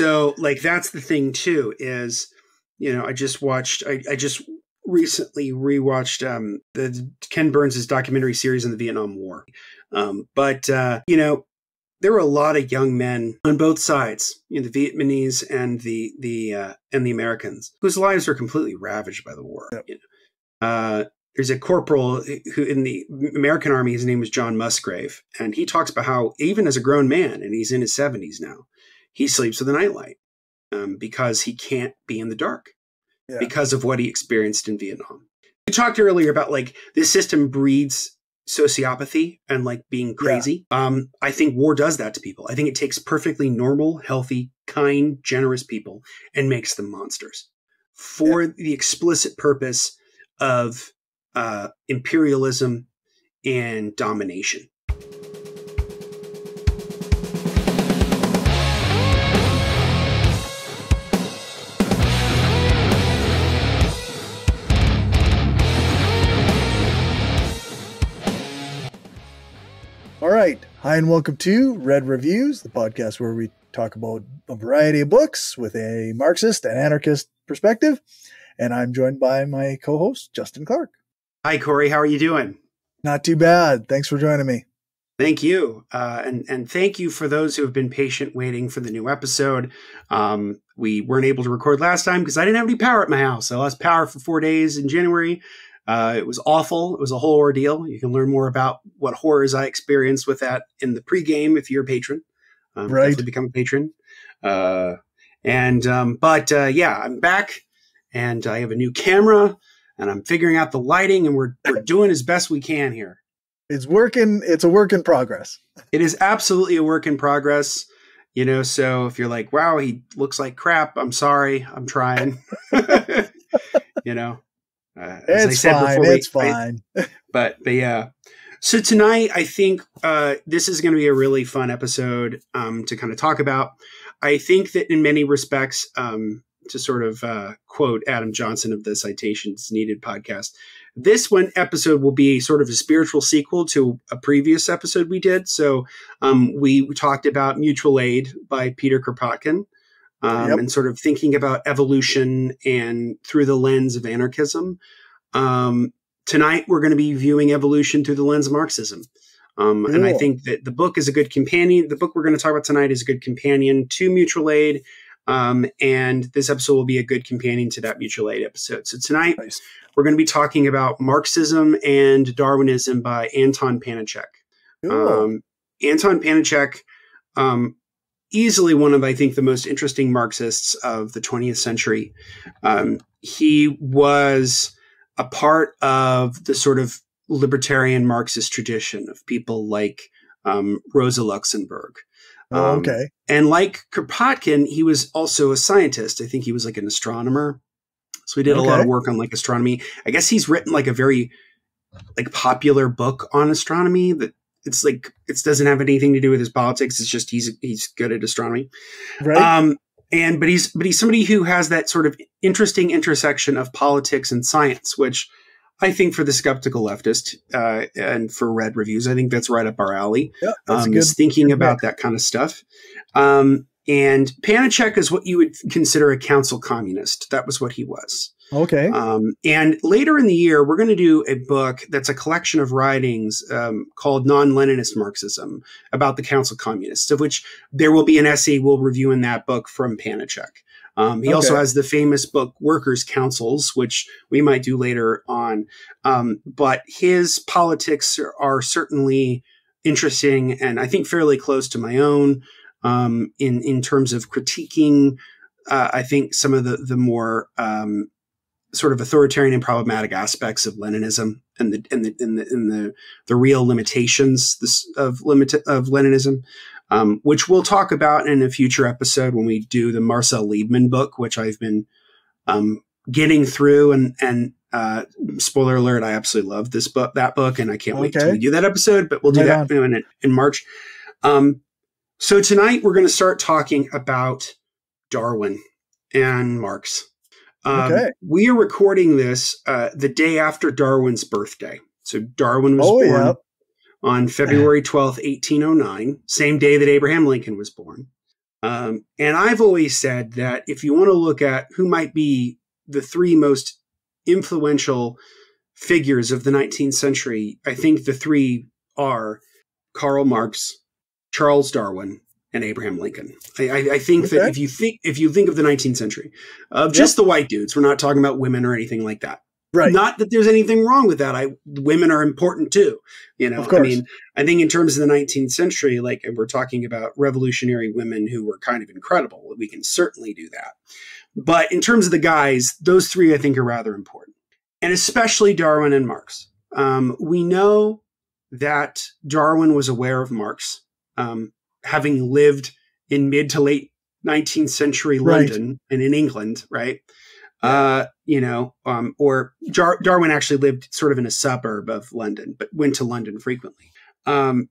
So, like, that's the thing too. Is you know, I just watched. I, I just recently rewatched um, the Ken Burns' documentary series on the Vietnam War. Um, but uh, you know, there were a lot of young men on both sides, you know, the Vietnamese and the the uh, and the Americans, whose lives were completely ravaged by the war. Yep. You know? uh, there's a corporal who in the American Army, his name was John Musgrave, and he talks about how even as a grown man, and he's in his 70s now, he sleeps with a nightlight um, because he can't be in the dark yeah. because of what he experienced in Vietnam. We talked earlier about like this system breeds sociopathy and like being crazy. Yeah. Um, I think war does that to people. I think it takes perfectly normal, healthy, kind, generous people and makes them monsters for yeah. the explicit purpose of uh, imperialism and domination. Hi, and welcome to Red Reviews, the podcast where we talk about a variety of books with a Marxist and anarchist perspective. And I'm joined by my co host, Justin Clark. Hi, Corey. How are you doing? Not too bad. Thanks for joining me. Thank you, uh, and and thank you for those who have been patient waiting for the new episode. Um, we weren't able to record last time because I didn't have any power at my house. I lost power for four days in January. Uh, it was awful. It was a whole ordeal. You can learn more about what horrors I experienced with that in the pregame if you're a patron. Um, right. To become a patron. Uh, and um, but uh, yeah, I'm back, and I have a new camera and I'm figuring out the lighting, and we're we're doing as best we can here. It's working. It's a work in progress. It is absolutely a work in progress. You know, so if you're like, "Wow, he looks like crap," I'm sorry. I'm trying. you know, uh, it's fine. Before, it's fine. I, but but yeah. So tonight, I think uh, this is going to be a really fun episode um, to kind of talk about. I think that in many respects, um, to sort of uh, quote Adam Johnson of the Citations Needed podcast. This one episode will be sort of a spiritual sequel to a previous episode we did. So um, we talked about Mutual Aid by Peter Kropotkin um, yep. and sort of thinking about evolution and through the lens of anarchism. Um, tonight we're going to be viewing evolution through the lens of Marxism. Um. And I think that the book is a good companion. The book we're going to talk about tonight is a good companion to Mutual Aid um, and this episode will be a good companion to that mutual aid episode. So tonight nice. we're going to be talking about Marxism and Darwinism by Anton Pannekoek. Um, Anton Pannekoek, um, easily one of I think the most interesting Marxists of the 20th century. Um, he was a part of the sort of libertarian Marxist tradition of people like um, Rosa Luxemburg. Oh, um, okay. And like Kropotkin, he was also a scientist. I think he was like an astronomer. So he did okay. a lot of work on like astronomy. I guess he's written like a very like popular book on astronomy that it's like it doesn't have anything to do with his politics. It's just he's he's good at astronomy. Right. Um and but he's but he's somebody who has that sort of interesting intersection of politics and science, which I think for the skeptical leftist uh, and for red reviews, I think that's right up our alley. Yeah, um, good, is thinking about that kind of stuff. Um, and Pannekoek is what you would consider a council communist. That was what he was. Okay. Um, and later in the year, we're going to do a book that's a collection of writings um, called Non Leninist Marxism about the council communists, of which there will be an essay we'll review in that book from Pannekoek. Um, he okay. also has the famous book Workers' Councils, which we might do later on. Um, but his politics are, are, certainly interesting and I think fairly close to my own um, in in terms of critiquing. Uh, I think some of the the more um, sort of authoritarian and problematic aspects of Leninism and the and the and the, and the, the real limitations of limit of Leninism um, which we'll talk about in a future episode when we do the Marcel Liebman book, which I've been um, getting through. And and uh, spoiler alert, I absolutely love this book, that book, and I can't okay. wait to do that episode. But we'll do right that in, in March. Um, so tonight we're going to start talking about Darwin and Marx. Um, okay. We are recording this uh, the day after Darwin's birthday. So Darwin was oh, born on February 12th, 1809, same day that Abraham Lincoln was born. Um, and I've always said that if you want to look at who might be the three most influential figures of the 19th century, I think the three are Karl Marx, Charles Darwin, and Abraham Lincoln. I, I, I think okay. that if you think if you think of the 19th century, of just the white dudes, we're not talking about women or anything like that. Right. Not that there's anything wrong with that. I women are important too. You know, I mean, I think in terms of the 19th century, like we're talking about revolutionary women who were kind of incredible. We can certainly do that. But in terms of the guys, those three I think are rather important, and especially Darwin and Marx. Um, we know that Darwin was aware of Marx, um, having lived in mid to late 19th century London right. and in England, right? Uh, you know, um, or Jar- Darwin actually lived sort of in a suburb of London, but went to London frequently. Um,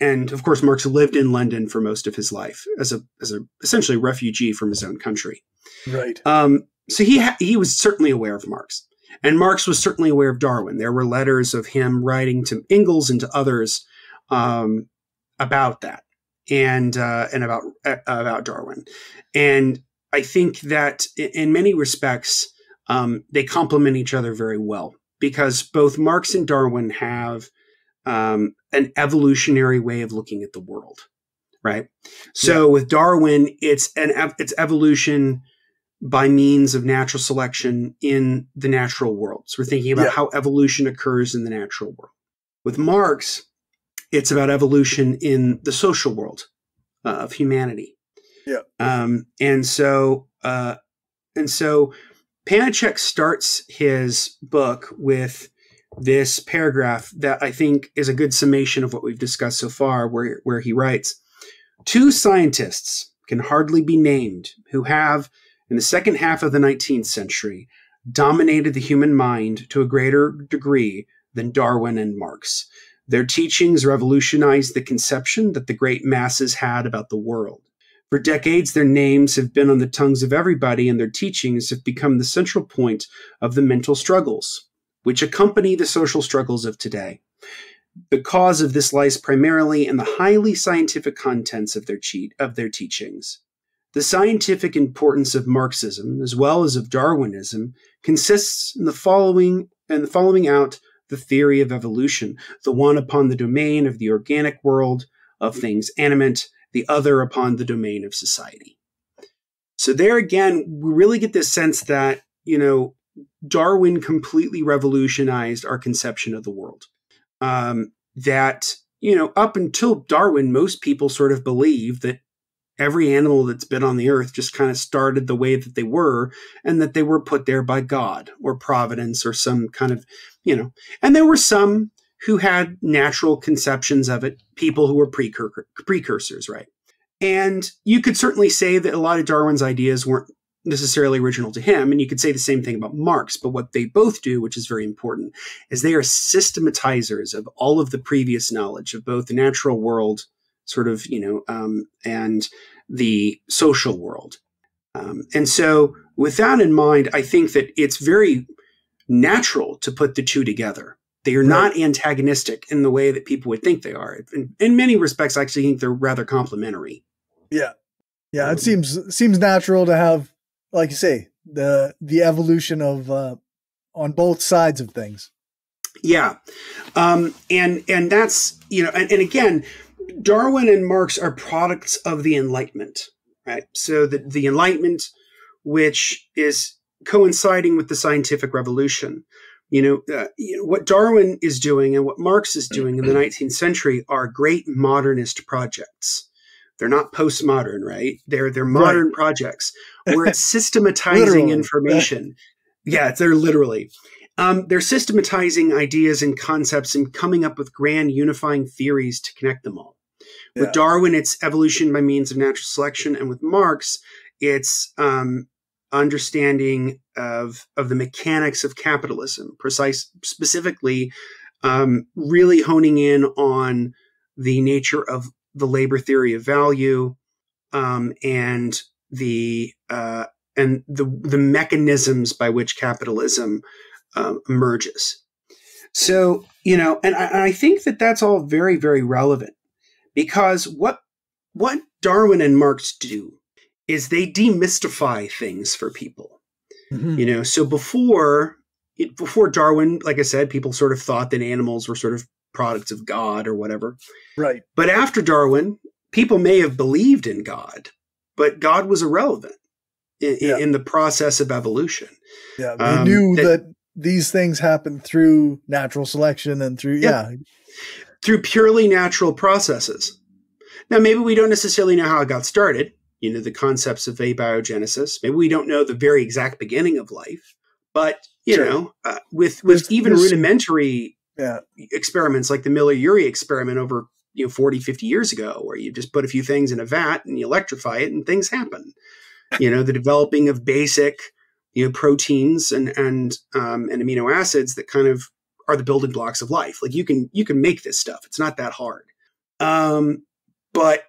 and of course, Marx lived in London for most of his life as a as a essentially refugee from his own country. Right. Um, so he ha- he was certainly aware of Marx, and Marx was certainly aware of Darwin. There were letters of him writing to Engels and to others um, about that, and uh, and about uh, about Darwin, and I think that in many respects, um, they complement each other very well because both Marx and Darwin have um, an evolutionary way of looking at the world, right? So yeah. with Darwin, it's an it's evolution by means of natural selection in the natural world. So we're thinking about yeah. how evolution occurs in the natural world. With Marx, it's about evolution in the social world uh, of humanity. Yeah. Um, and so, uh, and so Pannekoek starts his book with this paragraph that I think is a good summation of what we've discussed so far, where, where he writes Two scientists can hardly be named who have, in the second half of the 19th century, dominated the human mind to a greater degree than Darwin and Marx. Their teachings revolutionized the conception that the great masses had about the world. For decades, their names have been on the tongues of everybody, and their teachings have become the central point of the mental struggles, which accompany the social struggles of today. The cause of this lies primarily in the highly scientific contents of their, of their teachings. The scientific importance of Marxism, as well as of Darwinism, consists in the following and the following out the theory of evolution, the one upon the domain of the organic world of things animate, the other upon the domain of society. So there again, we really get this sense that, you know, Darwin completely revolutionized our conception of the world. Um, that, you know, up until Darwin, most people sort of believed that every animal that's been on the earth just kind of started the way that they were and that they were put there by God or providence or some kind of, you know, and there were some who had natural conceptions of it, people who were precur- precursors, right? And you could certainly say that a lot of Darwin's ideas weren't necessarily original to him. And you could say the same thing about Marx. But what they both do, which is very important, is they are systematizers of all of the previous knowledge of both the natural world, sort of, you know, um, and the social world. Um, and so, with that in mind, I think that it's very natural to put the two together. They are right. not antagonistic in the way that people would think they are. In, in many respects, I actually think they're rather complementary. Yeah, yeah. Um, it seems seems natural to have, like you say, the the evolution of uh, on both sides of things. Yeah, um, and and that's you know, and, and again, Darwin and Marx are products of the Enlightenment, right? So the the Enlightenment, which is coinciding with the scientific revolution, you know, uh, you know, what Darwin is doing and what Marx is doing in the 19th century are great modernist projects. They're not postmodern, right? They're they're modern right. projects where it's systematizing information. yeah, they're literally. Um, they're systematizing ideas and concepts and coming up with grand unifying theories to connect them all. Yeah. With Darwin, it's evolution by means of natural selection, and with Marx, it's um, understanding of of the mechanics of capitalism, precise specifically, um, really honing in on the nature of the labor theory of value um, and the uh, and the the mechanisms by which capitalism um, emerges. So you know, and I, I think that that's all very very relevant because what what Darwin and Marx do is they demystify things for people. Mm-hmm. You know, so before before Darwin, like I said, people sort of thought that animals were sort of products of God or whatever. Right. But after Darwin, people may have believed in God, but God was irrelevant in, yeah. in the process of evolution. Yeah, they um, knew that, that, these things happen through natural selection and through yeah. yeah, through purely natural processes. Now, maybe we don't necessarily know how it got started. You know, the concepts of abiogenesis. Maybe we don't know the very exact beginning of life, but you sure. know, uh, with with there's, even there's, rudimentary yeah. experiments like the Miller-Urey experiment over you know 40 50 years ago where you just put a few things in a vat and you electrify it and things happen you know the developing of basic you know proteins and and um, and amino acids that kind of are the building blocks of life like you can you can make this stuff it's not that hard um, but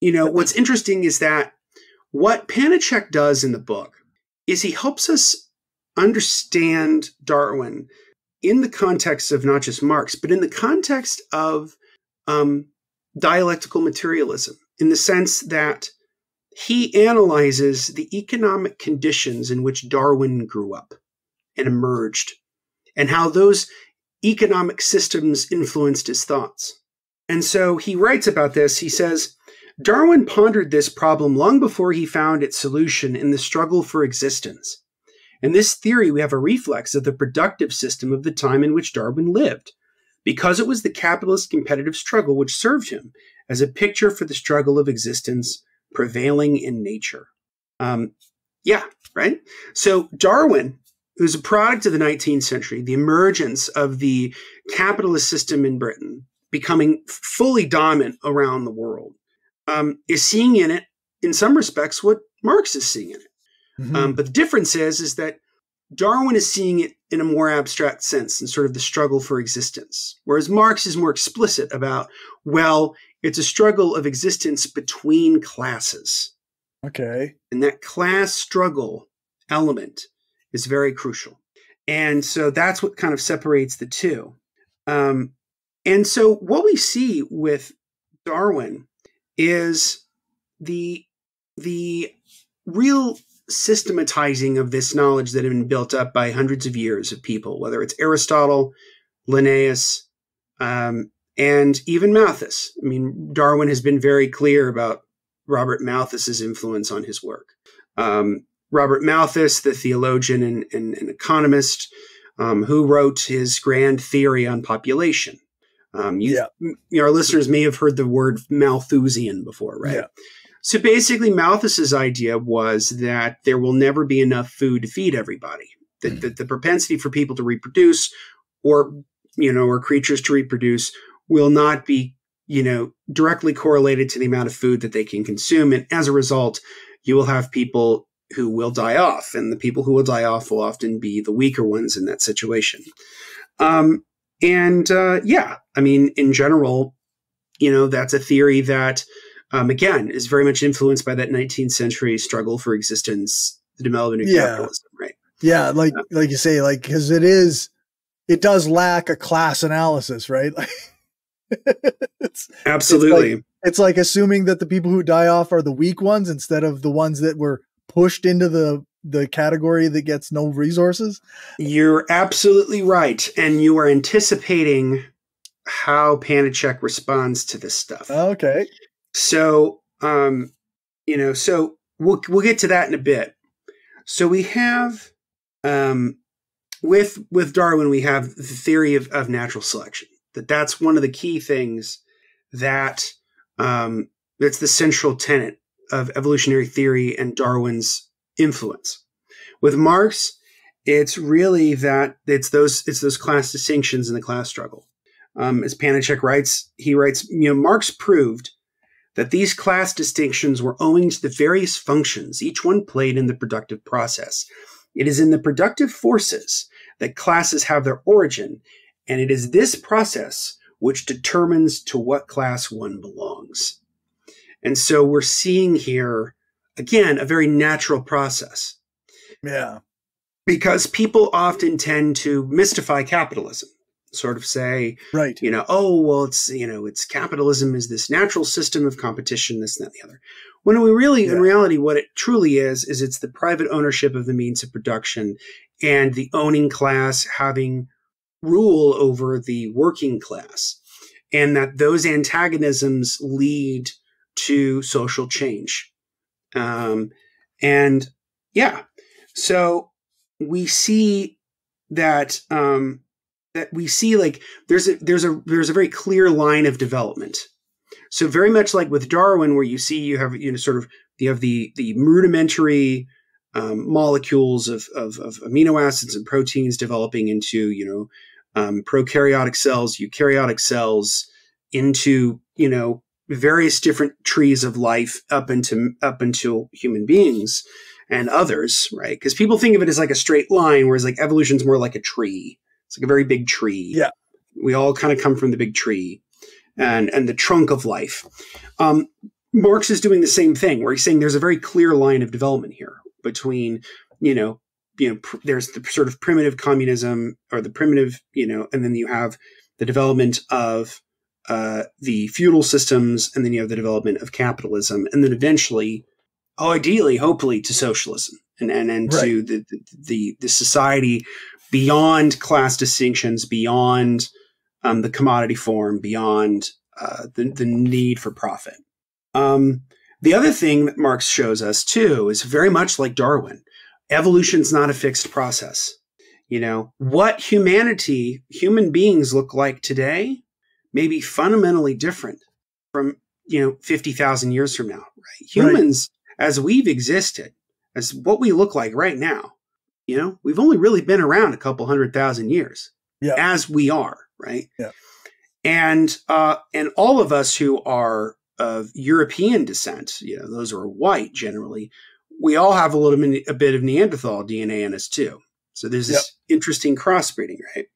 you know what's interesting is that what Pannekoek does in the book is he helps us understand Darwin in the context of not just Marx, but in the context of um, dialectical materialism, in the sense that he analyzes the economic conditions in which Darwin grew up and emerged, and how those economic systems influenced his thoughts. And so he writes about this. He says, Darwin pondered this problem long before he found its solution in the struggle for existence. In this theory, we have a reflex of the productive system of the time in which Darwin lived, because it was the capitalist competitive struggle which served him as a picture for the struggle of existence prevailing in nature. Um, yeah, right? So Darwin, who's a product of the 19th century, the emergence of the capitalist system in Britain becoming fully dominant around the world, um, is seeing in it, in some respects, what Marx is seeing in it. Mm-hmm. Um, but the difference is, is that Darwin is seeing it in a more abstract sense and sort of the struggle for existence, whereas Marx is more explicit about, well, it's a struggle of existence between classes. Okay. And that class struggle element is very crucial. And so that's what kind of separates the two. Um, and so what we see with Darwin is the the real systematizing of this knowledge that had been built up by hundreds of years of people, whether it's Aristotle, Linnaeus, um, and even Malthus. I mean, Darwin has been very clear about Robert Malthus's influence on his work. Um, Robert Malthus, the theologian and, and, and economist, um, who wrote his grand theory on population. Um, you, yeah. our listeners may have heard the word Malthusian before, right? Yeah. So basically, Malthus's idea was that there will never be enough food to feed everybody. That, mm. that the propensity for people to reproduce, or you know, or creatures to reproduce, will not be you know directly correlated to the amount of food that they can consume, and as a result, you will have people who will die off, and the people who will die off will often be the weaker ones in that situation. Um, and uh, yeah, I mean, in general, you know, that's a theory that um, again, is very much influenced by that 19th century struggle for existence, the development of yeah. capitalism, right? Yeah, like uh, like you say, like because it is, it does lack a class analysis, right? it's, Absolutely. It's like, it's like assuming that the people who die off are the weak ones instead of the ones that were pushed into the the category that gets no resources. You're absolutely right, and you are anticipating how Pannekoek responds to this stuff. Okay. So, um, you know, so we'll we'll get to that in a bit. So we have um, with with Darwin, we have the theory of, of natural selection. That that's one of the key things that um, that's the central tenet of evolutionary theory and Darwin's influence. With Marx, it's really that it's those it's those class distinctions in the class struggle. Um, as Pannekoek writes, he writes, you know, Marx proved that these class distinctions were owing to the various functions each one played in the productive process. It is in the productive forces that classes have their origin, and it is this process which determines to what class one belongs. And so we're seeing here, again, a very natural process. Yeah. Because people often tend to mystify capitalism. sort of say, right. you know, oh, well, it's, you know, it's capitalism is this natural system of competition, this and that, and the other. When we really, yeah. in reality, what it truly is, is it's the private ownership of the means of production and the owning class having rule over the working class. And that those antagonisms lead to social change. Um, and yeah, so we see that um, that we see like there's a there's a there's a very clear line of development. So very much like with Darwin, where you see you have you know sort of you have the the rudimentary um, molecules of, of, of amino acids and proteins developing into you know um, prokaryotic cells, eukaryotic cells, into you know various different trees of life up into up into human beings and others, right? Because people think of it as like a straight line, whereas like evolution's more like a tree. It's like a very big tree. Yeah. We all kind of come from the big tree and and the trunk of life. Um, Marx is doing the same thing, where he's saying there's a very clear line of development here between, you know, you know, pr- there's the sort of primitive communism or the primitive, you know, and then you have the development of uh, the feudal systems, and then you have the development of capitalism, and then eventually oh, ideally, hopefully, to socialism and and, and right. to the, the the society beyond class distinctions, beyond um, the commodity form, beyond uh, the the need for profit. Um, the other thing that Marx shows us too is very much like Darwin. Evolution's not a fixed process. You know, what humanity, human beings look like today may be fundamentally different from, you know, 50,000 years from now, right? Humans as we've existed, as what we look like right now, you know, we've only really been around a couple hundred thousand years yeah. as we are, right? Yeah. And uh, and all of us who are of European descent, you know, those are white generally, we all have a little bit, a bit of Neanderthal DNA in us too. So there's this yep. interesting crossbreeding, right?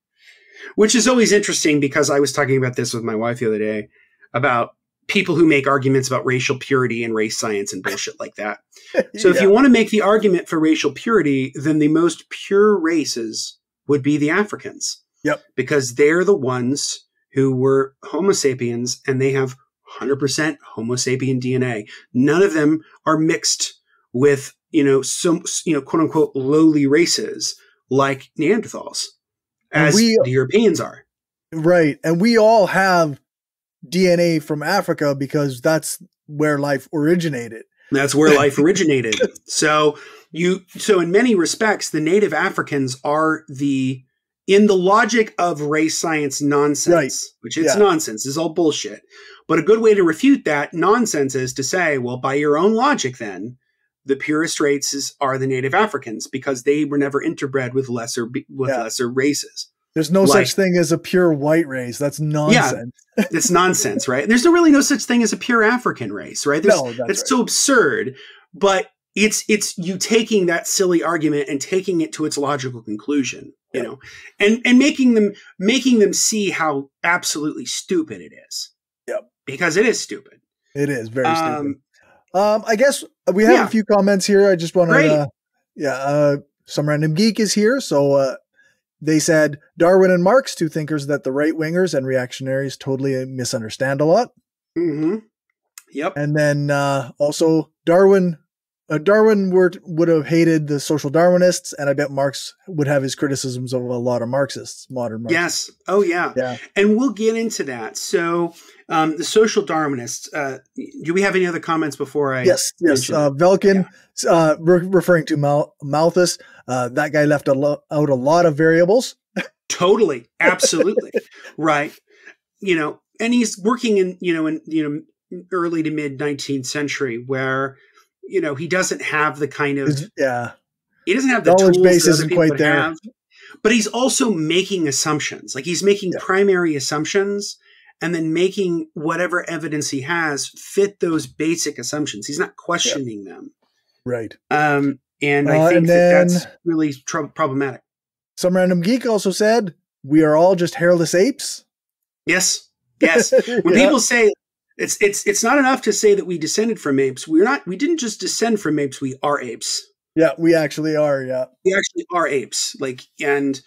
Which is always interesting because I was talking about this with my wife the other day about people who make arguments about racial purity and race science and bullshit like that. So yeah. if you want to make the argument for racial purity, then the most pure races would be the Africans. Yep. Because they're the ones who were Homo sapiens and they have 100% Homo sapien DNA. None of them are mixed with, you know, some, you know, quote unquote lowly races like Neanderthals as we, the Europeans are. Right. And we all have DNA from Africa because that's where life originated. That's where life originated. So you so in many respects the native Africans are the in the logic of race science nonsense, right. which it's yeah. nonsense, is all bullshit. But a good way to refute that nonsense is to say, well, by your own logic, then the purest races are the native Africans because they were never interbred with lesser with yeah. lesser races. There's no like, such thing as a pure white race. That's nonsense. Yeah, it's nonsense, right? There's no really no such thing as a pure African race, right? There's, no, that's, that's right. so absurd. But it's it's you taking that silly argument and taking it to its logical conclusion, you know, and and making them making them see how absolutely stupid it is. Yep. Because it is stupid. It is very um, stupid. Um, I guess we have yeah. a few comments here. I just want to, uh, yeah. Uh, some random geek is here, so uh, they said Darwin and Marx, two thinkers that the right wingers and reactionaries totally misunderstand a lot. Mm-hmm. Yep. And then uh, also Darwin, uh, Darwin would would have hated the social Darwinists, and I bet Marx would have his criticisms of a lot of Marxists, modern Marxists. Yes. Oh yeah. Yeah. And we'll get into that. So um, the social Darwinists. Uh, do we have any other comments before I? Yes. Yes. Uh, Velkin, yeah. Uh, re- referring to Mal- Malthus, uh, that guy left a lo- out a lot of variables. totally, absolutely, right. You know, and he's working in you know in you know early to mid nineteenth century where you know he doesn't have the kind of yeah he doesn't have the knowledge base isn't quite there. Have, but he's also making assumptions. Like he's making yeah. primary assumptions and then making whatever evidence he has fit those basic assumptions. He's not questioning yeah. them. Right. Um, and I uh, think and that that's really tr- problematic. Some random geek also said, "We are all just hairless apes." Yes, yes. When yeah. people say it's it's it's not enough to say that we descended from apes. We're not. We didn't just descend from apes. We are apes. Yeah, we actually are. Yeah, we actually are apes. Like, and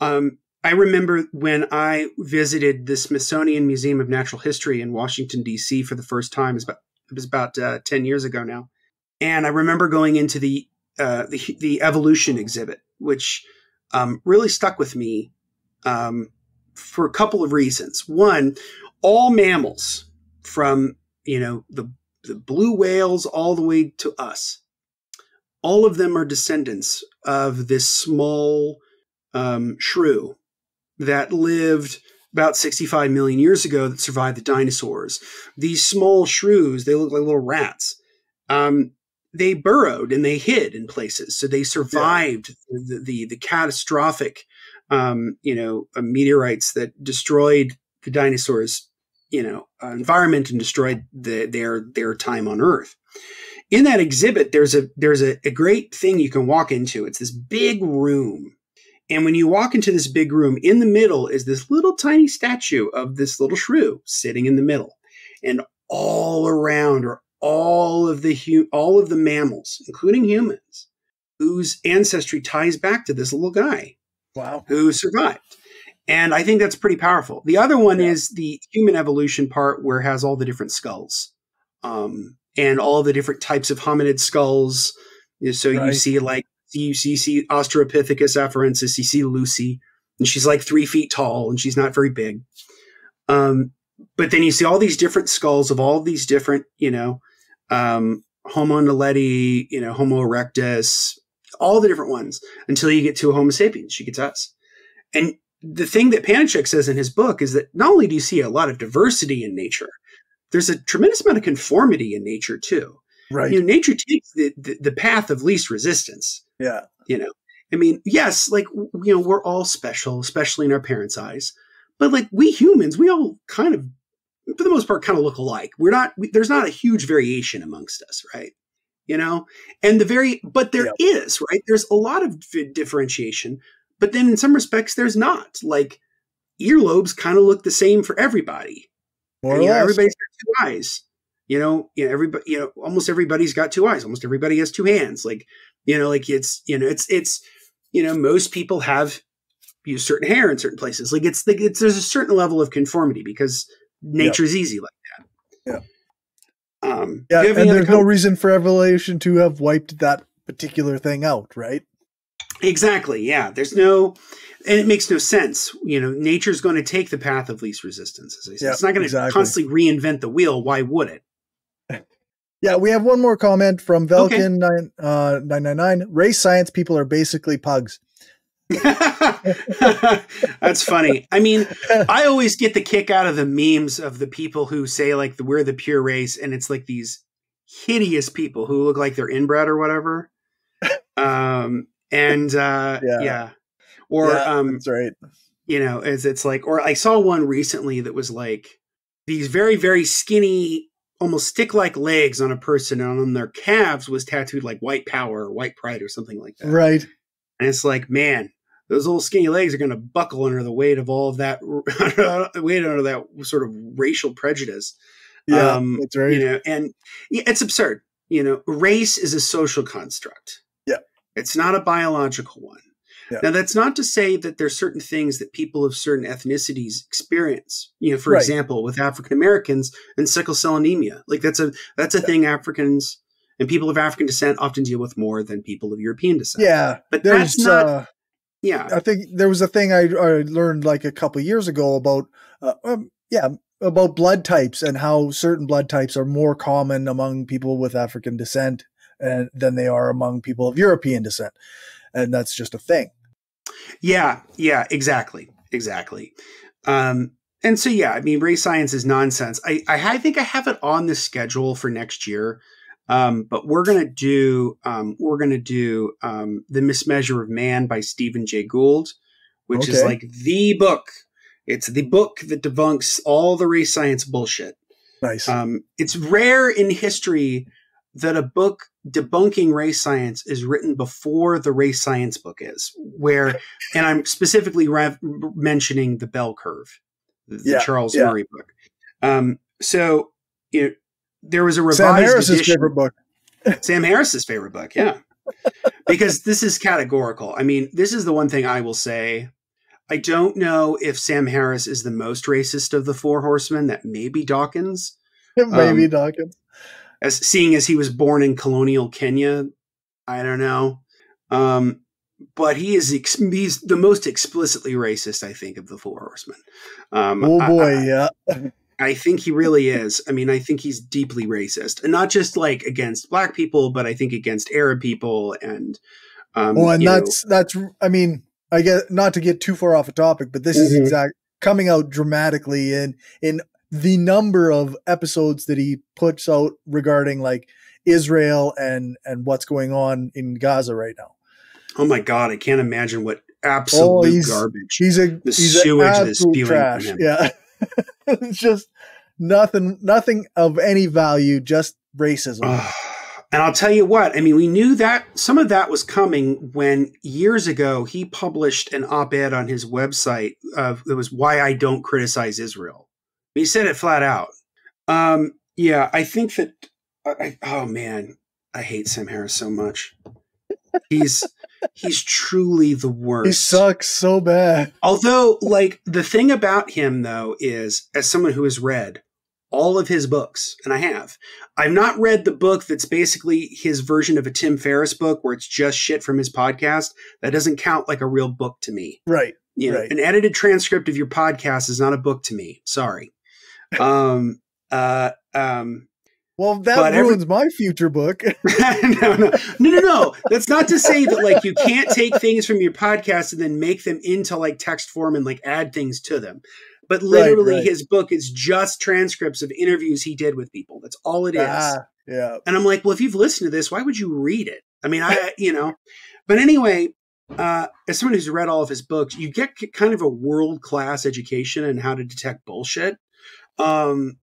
um, I remember when I visited the Smithsonian Museum of Natural History in Washington D.C. for the first time. It was about, uh, ten years ago now, and I remember going into the uh, the, the evolution exhibit, which um, really stuck with me um, for a couple of reasons. One, all mammals, from you know the the blue whales all the way to us, all of them are descendants of this small um, shrew that lived about 65 million years ago that survived the dinosaurs. These small shrews, they look like little rats. Um, they burrowed and they hid in places, so they survived yeah. the, the, the catastrophic, um, you know, uh, meteorites that destroyed the dinosaurs, you know, uh, environment and destroyed the, their their time on Earth. In that exhibit, there's a there's a, a great thing you can walk into. It's this big room and when you walk into this big room, in the middle is this little tiny statue of this little shrew sitting in the middle. And all around are all of the hu- all of the mammals, including humans, whose ancestry ties back to this little guy. Wow. Who survived. And I think that's pretty powerful. The other one yeah. is the human evolution part where it has all the different skulls. Um, and all the different types of hominid skulls. So right. you see like you see, you see Australopithecus afarensis, you see Lucy, and she's like three feet tall and she's not very big. Um, but then you see all these different skulls of all these different, you know, um, Homo naledi, you know, Homo erectus, all the different ones until you get to a Homo sapiens. She gets us. And the thing that Pannekoek says in his book is that not only do you see a lot of diversity in nature, there's a tremendous amount of conformity in nature too. Right. You know, nature takes the, the, the path of least resistance. Yeah. You know, I mean, yes, like, you know, we're all special, especially in our parents' eyes. But like we humans, we all kind of, for the most part, kind of look alike. We're not, we, there's not a huge variation amongst us, right? You know, and the very, but there yeah. is, right? There's a lot of differentiation, but then in some respects, there's not. Like earlobes kind of look the same for everybody. More and, or you know, everybody's got two eyes. You know, you know, everybody, you know, almost everybody's got two eyes. Almost everybody has two hands. Like, you know, like it's, you know, it's, it's, you know, most people have use certain hair in certain places. Like it's, like it's, there's a certain level of conformity because nature's easy like that. Yeah. Um, yeah. And there's no reason for evolution to have wiped that particular thing out, right? Exactly. Yeah. There's no, and it makes no sense. You know, nature's going to take the path of least resistance. As I said, it's not going to exactly. constantly reinvent the wheel. Why would it? Yeah, we have one more comment from Velkin nine uh, nine nine nine. Race science people are basically pugs. That's funny. I mean, I always get the kick out of the memes of the people who say like the, we're the pure race, and it's like these hideous people who look like they're inbred or whatever. Um, and uh, yeah. yeah. or yeah, um, that's right. You know, as it's like, or I saw one recently that was like these very very skinny almost stick like legs on a person and on their calves was tattooed like white power or white pride or something like that. Right. And it's like, man, those little skinny legs are going to buckle under the weight of all of that weight under that sort of racial prejudice. Yeah, um, that's right. You know, and yeah, it's absurd. You know, race is a social construct. Yeah, it's not a biological one. Yeah. Now, that's not to say that there's certain things that people of certain ethnicities experience. You know, for Right. example, with African Americans and sickle cell anemia, like that's a that's a Yeah. thing Africans and people of African descent often deal with more than people of European descent. Yeah, but there's. that's not. uh, yeah, I think there was a thing I, I learned like a couple years ago about, uh, um, yeah, about blood types and how certain blood types are more common among people with African descent and than they are among people of European descent, and that's just a thing. Yeah, yeah, exactly, exactly. Um, and so, yeah, I mean, race science is nonsense. I, I, I think I have it on the schedule for next year, um, but we're gonna do, um, we're gonna do um, the Mismeasure of Man by Stephen Jay Gould, which is like the book. It's the book that debunks all the race science bullshit. Nice. Um, it's rare in history that a book debunking race science is written before the race science book is. Where, and I'm specifically mentioning the Bell Curve, the, the Yeah, Charles yeah. Murray book. Um, so you know, there was a revised Sam Harris's edition. favorite book. Sam Harris's favorite book, yeah. because this is categorical. I mean, this is the one thing I will say. I don't know if Sam Harris is the most racist of the four horsemen. That may be Dawkins. Maybe um, Dawkins. As seeing as he was born in colonial Kenya, I don't know. Um, but he is ex- he's the most explicitly racist, I think, of the four horsemen. Um, oh boy, I, yeah. I think he really is. I mean, I think he's deeply racist, and not just like against black people, but I think against Arab people and. Um, well, and that's know. that's. I mean, I get not to get too far off a topic, but this mm-hmm. is exact coming out dramatically in in the number of episodes that he puts out regarding like Israel and and what's going on in Gaza right now. Oh my god, I can't imagine what absolute oh, he's, garbage. He's a the he's sewage that's spewing trash. Yeah, it's just nothing nothing of any value, just racism. And I'll tell you what, I mean, we knew that some of that was coming when years ago he published an op ed on his website of it was why I don't criticize Israel. He said it flat out. Um, yeah, I think that, I, oh man, I hate Sam Harris so much. He's. he's truly the worst. He sucks so bad. Although, like, the thing about him, though, is as someone who has read all of his books, and I have. I've not read the book that's basically his version of a Tim Ferriss book where it's just shit from his podcast. That doesn't count like a real book to me. Right. You know, right. an edited transcript of your podcast is not a book to me. Sorry. Um, uh, um, well, that ruins every- my future book. no, no, no, no, no. That's not to say that like you can't take things from your podcast and then make them into like text form and like add things to them. But literally, right, right. his book is just transcripts of interviews he did with people. That's all it is. Ah, yeah. And I'm like, well, if you've listened to this, why would you read it? I mean, I, you know, but anyway, uh, as someone who's read all of his books, you get kind of a world class education in how to detect bullshit. Um,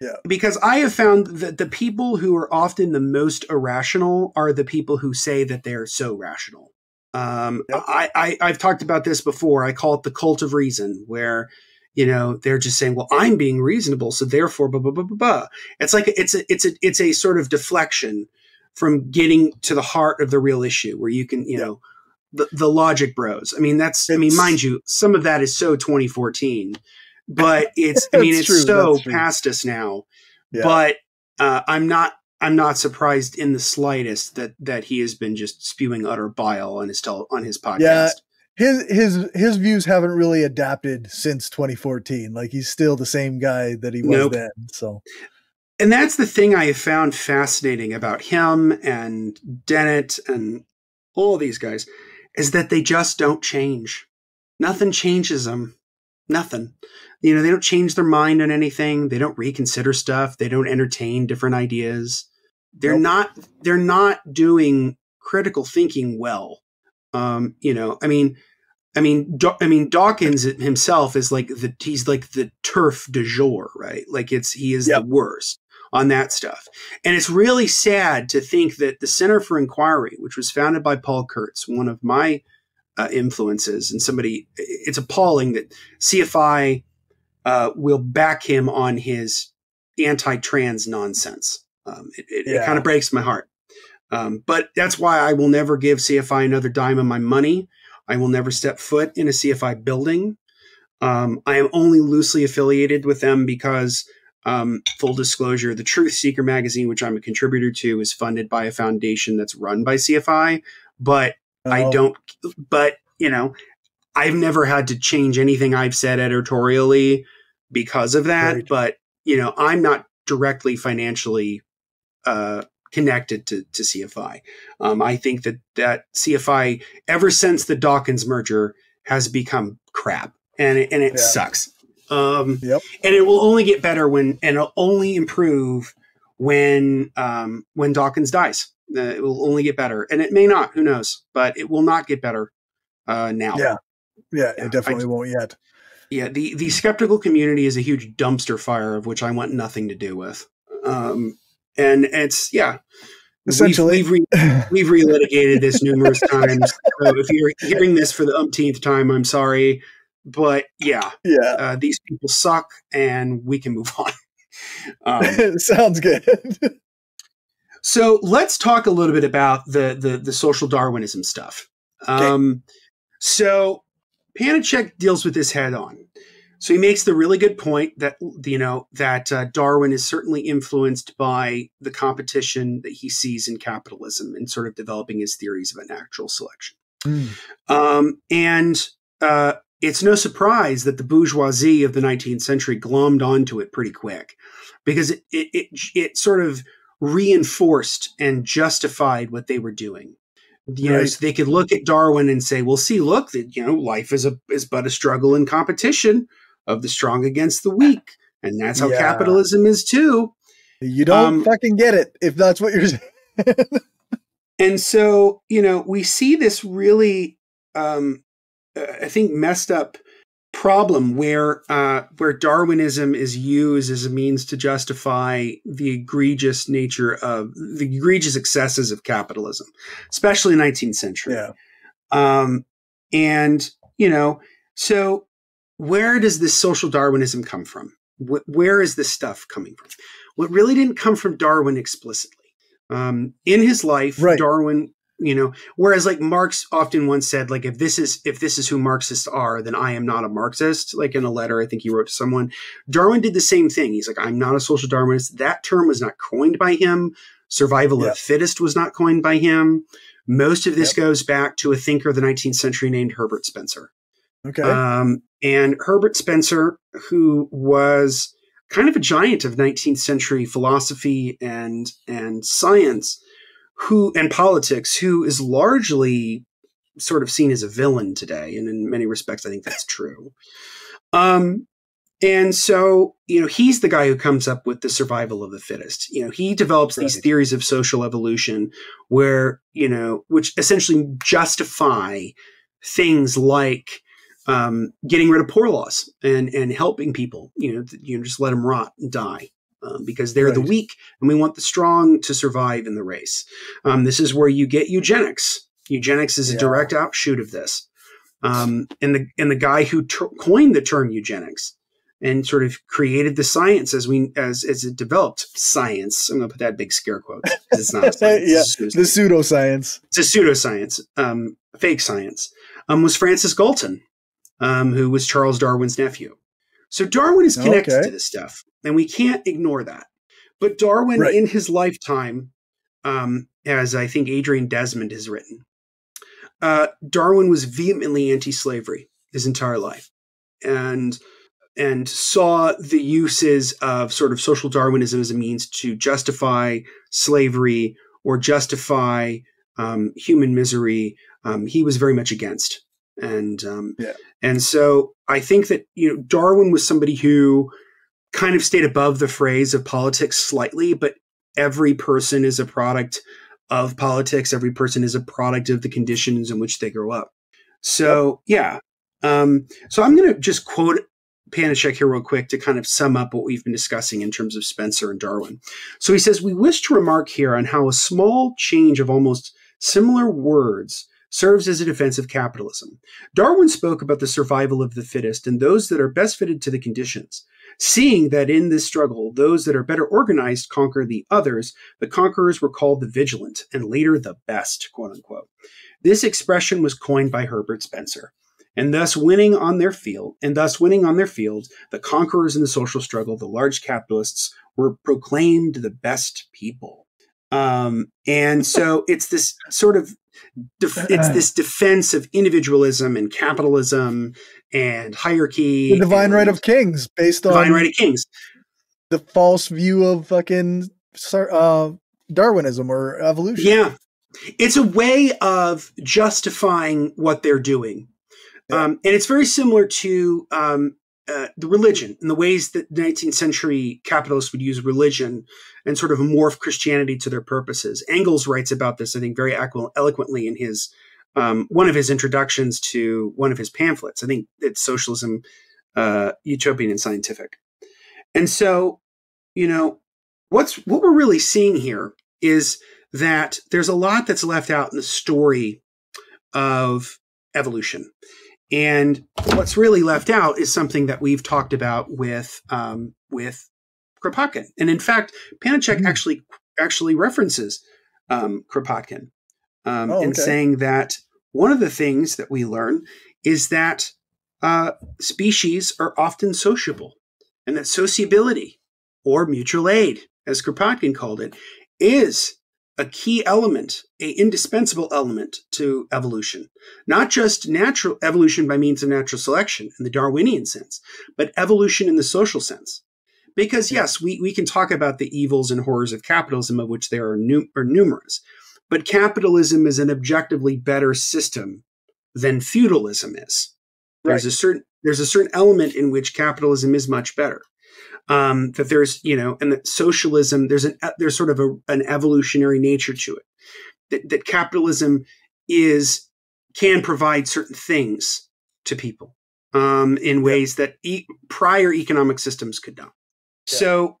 yeah. Because I have found that the people who are often the most irrational are the people who say that they're so rational. Um, yep. I, I, I've talked about this before. I call it the cult of reason, where you know they're just saying well i'm being reasonable so therefore blah blah blah blah blah it's like it's a it's a it's a sort of deflection from getting to the heart of the real issue where you can you know the, the logic bros i mean that's it's, i mean mind you some of that is so 2014 but it's i mean it's true, so past us now yeah. but uh, i'm not i'm not surprised in the slightest that that he has been just spewing utter bile on his tel- on his podcast yeah his his his views haven't really adapted since 2014. Like he's still the same guy that he was nope. then. So and that's the thing I have found fascinating about him and Dennett and all these guys is that they just don't change. Nothing changes them. Nothing. You know, they don't change their mind on anything. They don't reconsider stuff. They don't entertain different ideas. They're nope. not they're not doing critical thinking well. Um, you know, I mean, I mean, I mean, Dawkins himself is like the he's like the TERF de jour, right? Like it's he is yep. the worst on that stuff, and it's really sad to think that the Center for Inquiry, which was founded by Paul Kurtz, one of my uh, influences, and somebody, it's appalling that CFI uh, will back him on his anti-trans nonsense. Um, it, it, yeah. it kind of breaks my heart. Um, but that's why I will never give CFI another dime of my money. I will never step foot in a CFI building. Um, I am only loosely affiliated with them because, um, full disclosure, the Truth Seeker magazine, which I'm a contributor to, is funded by a foundation that's run by CFI. But oh. I don't, but, you know, I've never had to change anything I've said editorially because of that. Right. But, you know, I'm not directly financially uh, connected to, to CFI. Um, I think that that CFI, ever since the Dawkins merger, has become crap, and it, and it yeah. sucks. Um, yep. And it will only get better when, and it'll only improve when um, when Dawkins dies. Uh, it will only get better, and it may not. Who knows? But it will not get better uh, now. Yeah, yeah, yeah it definitely I, won't yet. Yeah, the the skeptical community is a huge dumpster fire of which I want nothing to do with. Um, and it's yeah. Essentially. we've, we've, re- we've relitigated this numerous times. So if you're hearing this for the umpteenth time i'm sorry. But yeah. Yeah. Uh, these people suck and we can move on. Um, sounds good. So let's talk a little bit about the the, the social darwinism stuff. Okay. um, so Pannekoek deals with this head on. So he makes the really good point that you know that uh, Darwin is certainly influenced by the competition that he sees in capitalism and sort of developing his theories of a natural selection. Mm. Um, and uh, it's no surprise that the bourgeoisie of the 19th century glommed onto it pretty quick because it, it, it, it sort of reinforced and justified what they were doing. You right. know, so they could look at Darwin and say, "Well, see, look, that you know, life is a is but a struggle and competition of the strong against the weak, and that's how yeah. capitalism is too." You don't um, fucking get it if that's what you're saying. and so, you know, we see this really, um, I think, messed up problem where uh, where Darwinism is used as a means to justify the egregious nature of the egregious excesses of capitalism, especially 19th century. Yeah. Um, and you know, so where does this social Darwinism come from? Wh- where is this stuff coming from? Well, really didn't come from Darwin explicitly. Um, in his life, right. Darwin you know? Whereas like marx often once said like if this is if this is who marxists are then i am not a marxist. Like in a letter i think he wrote to someone darwin did the same thing. He's like i'm not a social darwinist. That term was not coined by him. Survival yep. of the fittest was not coined by him. Most of this yep. goes back to a thinker of the 19th century named herbert spencer. Okay. Um, and herbert spencer who was kind of a giant of 19th century philosophy and and science who and politics who is largely sort of seen as a villain today and in many respects i think that's true. Um, and so you know he's the guy who comes up with the survival of the fittest. You know he develops right. these theories of social evolution where you know which essentially justify things like um, getting rid of poor laws and and helping people you know you know just let them rot and die um, because they're right. the weak and we want the strong to survive in the race. Um, this is where you get eugenics. Eugenics is a yeah. direct outshoot of this. Um, and the and the guy who coined the term eugenics and sort of created the science as we as as it developed science. I'm going to put that big scare quote. It's not science, yeah, it's the pseudoscience. It's a pseudoscience, um, fake science. Um, was Francis Galton, um, who was Charles Darwin's nephew. So Darwin is connected okay. to this stuff and we can't ignore that. But Darwin, right. in his lifetime, um, as I think Adrian Desmond has written, uh, Darwin was vehemently anti-slavery his entire life, and and saw the uses of sort of social Darwinism as a means to justify slavery or justify um, human misery. Um, he was very much against, and um, yeah. and so I think that you know Darwin was somebody who kind of stayed above the phrase of politics slightly, but every person is a product of politics. Every person is a product of the conditions in which they grow up. So, yeah. Um, so I'm going to just quote Pannekoek here real quick to kind of sum up what we've been discussing in terms of Spencer and Darwin. So he says, We wish to remark here on how a small change of almost similar words serves as a defense of capitalism. Darwin spoke about the survival of the fittest and those that are best fitted to the conditions. Seeing that in this struggle, those that are better organized conquer the others, the conquerors were called the vigilant and later the best, quote unquote. This expression was coined by Herbert Spencer. And thus winning on their field, and thus winning on their field, the conquerors in the social struggle, the large capitalists, were proclaimed the best people. Um, and so it's this sort of def- it's this defense of individualism and capitalism and hierarchy. The divine right of kings, based on divine right of kings. The false view of fucking uh, Darwinism or evolution. Yeah, it's a way of justifying what they're doing, yeah. um, and it's very similar to um, uh, the religion and the ways that 19th century capitalists would use religion and sort of morph Christianity to their purposes. Engels writes about this, I think, very eloquently in his um, one of his introductions to one of his pamphlets. I think it's Socialism, uh, Utopian and Scientific. And so, you know, what's what we're really seeing here is that there's a lot that's left out in the story of evolution. And what's really left out is something that we've talked about with um, with Kropotkin. And in fact, Pannekoek mm. actually actually references um, Kropotkin um, oh, okay. in saying that one of the things that we learn is that uh, species are often sociable, and that sociability or mutual aid, as Kropotkin called it, is a key element, a indispensable element to evolution. Not just natural evolution by means of natural selection in the Darwinian sense, but evolution in the social sense. Because yes, we, we can talk about the evils and horrors of capitalism, of which there are, nu- are numerous, but capitalism is an objectively better system than feudalism is. There's right. a certain there's a certain element in which capitalism is much better. Um, that there's you know, and that socialism there's an there's sort of a, an evolutionary nature to it. That, that capitalism is can provide certain things to people um, in ways that e- prior economic systems could not. Yeah. So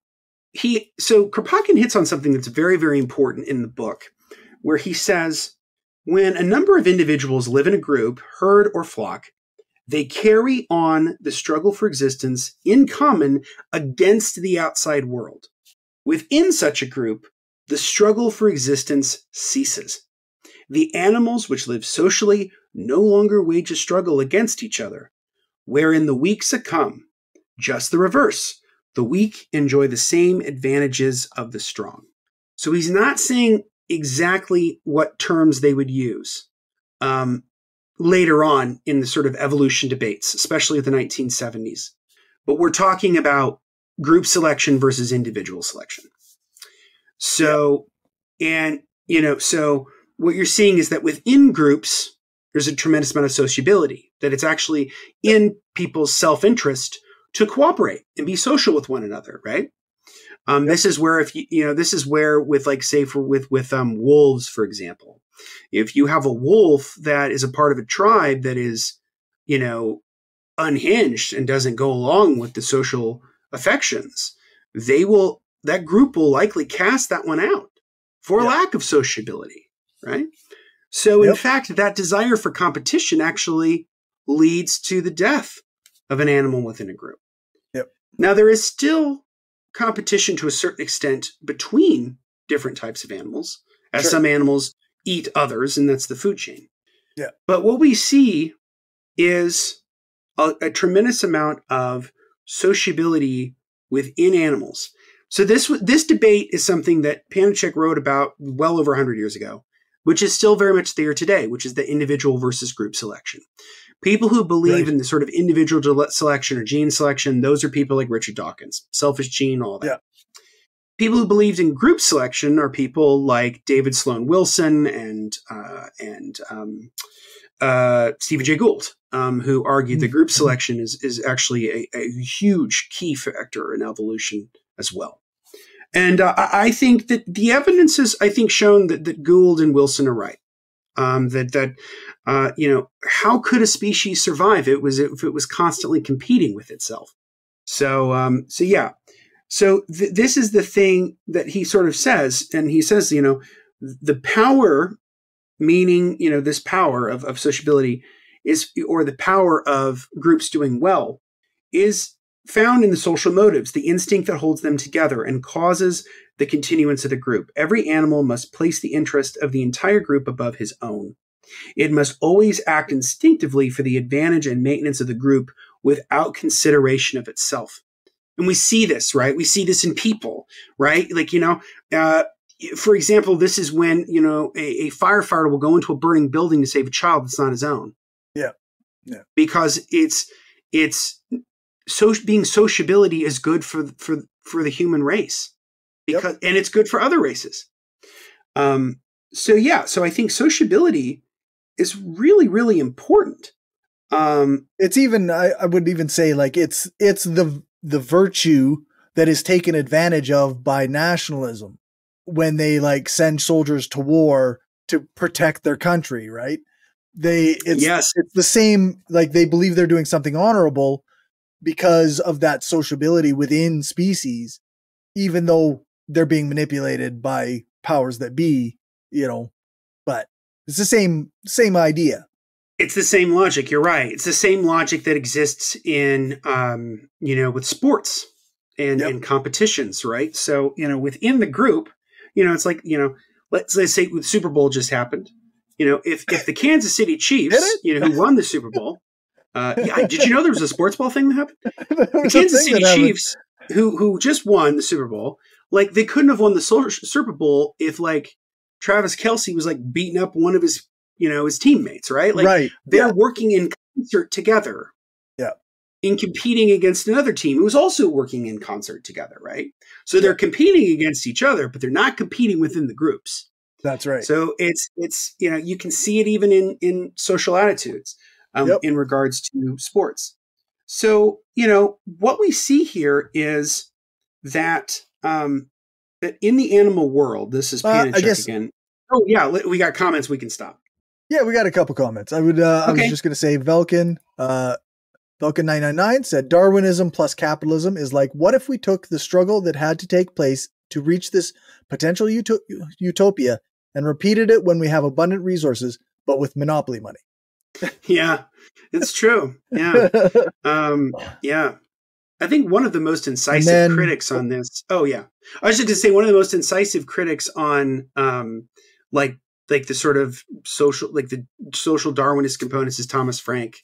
he so Kropotkin hits on something that's very very important in the book, where he says when a number of individuals live in a group, herd or flock, they carry on the struggle for existence in common against the outside world. Within such a group, the struggle for existence ceases. The animals which live socially no longer wage a struggle against each other, wherein the weak succumb. Just the reverse. The weak enjoy the same advantages of the strong. So he's not saying exactly what terms they would use um, later on in the sort of evolution debates, especially the 1970s. But we're talking about group selection versus individual selection. So, and, you know, so what you're seeing is that within groups, there's a tremendous amount of sociability, that it's actually in people's self interest to cooperate and be social with one another, right? Um, this is where if you you know this is where with like say for with with um, wolves for example, if you have a wolf that is a part of a tribe that is you know unhinged and doesn't go along with the social affections, they will that group will likely cast that one out for yep. lack of sociability, right? So yep. in fact, that desire for competition actually leads to the death of an animal within a group. Yep. Now there is still competition to a certain extent between different types of animals, as sure. some animals eat others, and that's the food chain. Yeah. But what we see is a, a tremendous amount of sociability within animals. So this this debate is something that Pannekoek wrote about well over 100 years ago, which is still very much there today, which is the individual versus group selection. People who believe right. in the sort of individual selection or gene selection, those are people like Richard Dawkins, selfish gene, all that. Yeah. People who believed in group selection are people like David Sloan Wilson and uh, and um, uh, Stephen Jay Gould, um, who argued that group mm-hmm. selection is is actually a, a huge key factor in evolution as well. And uh, I think that the evidence has, I think, shown that, that Gould and Wilson are right. Um, that that uh, you know, how could a species survive? It was if it was constantly competing with itself. So um, so yeah. So th- this is the thing that he sort of says, and he says, you know, the power, meaning you know this power of, of sociability, is or the power of groups doing well, is found in the social motives, the instinct that holds them together and causes the continuance of the group. Every animal must place the interest of the entire group above his own. It must always act instinctively for the advantage and maintenance of the group without consideration of itself. And we see this, right? We see this in people, right? Like, you know, uh, for example, this is when, you know, a, a firefighter will go into a burning building to save a child that's not his own. Yeah. Yeah. Because it's, it's, so being sociability is good for for for the human race because yep. and it's good for other races. Um so yeah so i think sociability is really really important. Um it's even I, I would even say like it's it's the the virtue that is taken advantage of by nationalism when they like send soldiers to war to protect their country right? They it's yes. it's the same like they believe they're doing something honorable because of that sociability within species even though they're being manipulated by powers that be you know but it's the same same idea. It's the same logic. You're right. It's the same logic that exists in um, you know with sports and yep. and competitions, right? So you know within the group, you know it's like you know let's let's say the Super Bowl just happened. You know if if the Kansas City Chiefs, you know who won the Super Bowl, Uh, yeah, did you know there was a sports ball thing that happened? The Kansas City Chiefs, who who just won the Super Bowl, like they couldn't have won the Super Bowl if like Travis Kelce was like beating up one of his you know his teammates, right? Like right. they're yeah. working in concert together. Yeah. In competing against another team who's also working in concert together, right? So they're competing against each other, but they're not competing within the groups. That's right. So it's it's you know you can see it even in in social attitudes um, Yep. in regards to sports. So you know what we see here is that um, that in the animal world, this is Uh, I guess- again. Oh yeah, we got comments. We can stop. Yeah, we got a couple comments. I would uh, I was just gonna say Velkin, uh Velkin 999 said Darwinism plus capitalism is like what if we took the struggle that had to take place to reach this potential uto- utopia and repeated it when we have abundant resources but with monopoly money. Yeah, it's true. Yeah, um, yeah. I think one of the most incisive then- critics on this. Oh yeah, I was just going to say one of the most incisive critics on um, like like the sort of social like the social Darwinist components is Thomas Frank,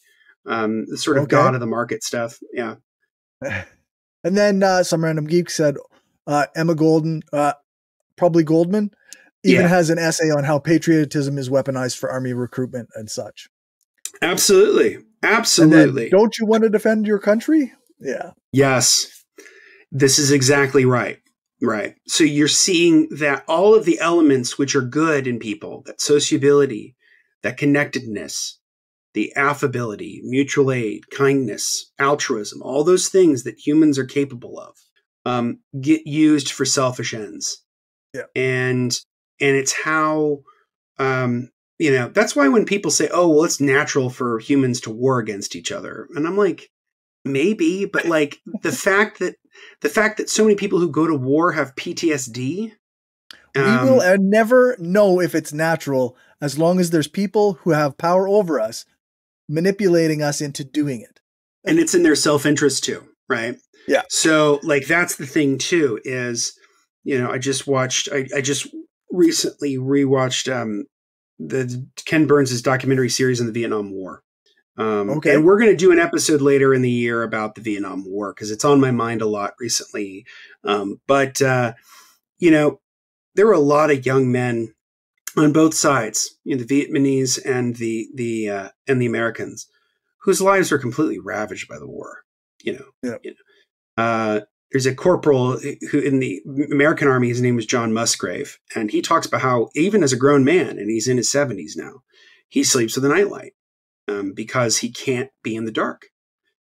um, the sort of Okay. god of the market stuff. Yeah, and then uh, some random geek said uh, Emma Golden, uh, probably Goldman, even Yeah. has an essay on how patriotism is weaponized for army recruitment and such. absolutely, And then, absolutely. don't you want to defend your country? Yeah. Yes, this is exactly right. Right. So you're seeing that all of the elements which are good in people, that sociability, that connectedness, the affability, mutual aid, kindness, altruism, all those things that humans are capable of, um, get used for selfish ends. Yeah. And and it's how um, you know, that's why when people say, "Oh, well, it's natural for humans to war against each other," and I'm like, maybe, but like the fact that the fact that so many people who go to war have PTSD. we um, will uh, never know if it's natural as long as there's people who have power over us manipulating us into doing it. and it's in their self-interest too right Yeah. so like that's the thing too is you know i just watched i, I just recently rewatched um the ken burns's documentary series on the vietnam war um Okay. and we're going to do an episode later in the year about the vietnam war because it's on my mind a lot recently um but uh you know there were a lot of young men on both sides you know the vietnamese and the the uh and the americans whose lives were completely ravaged by the war. You know, Yeah. you know. Uh, there's a corporal who in the American Army. His name was John Musgrave, and he talks about how even as a grown man, and he's in his 70s now, he sleeps with a nightlight um, because he can't be in the dark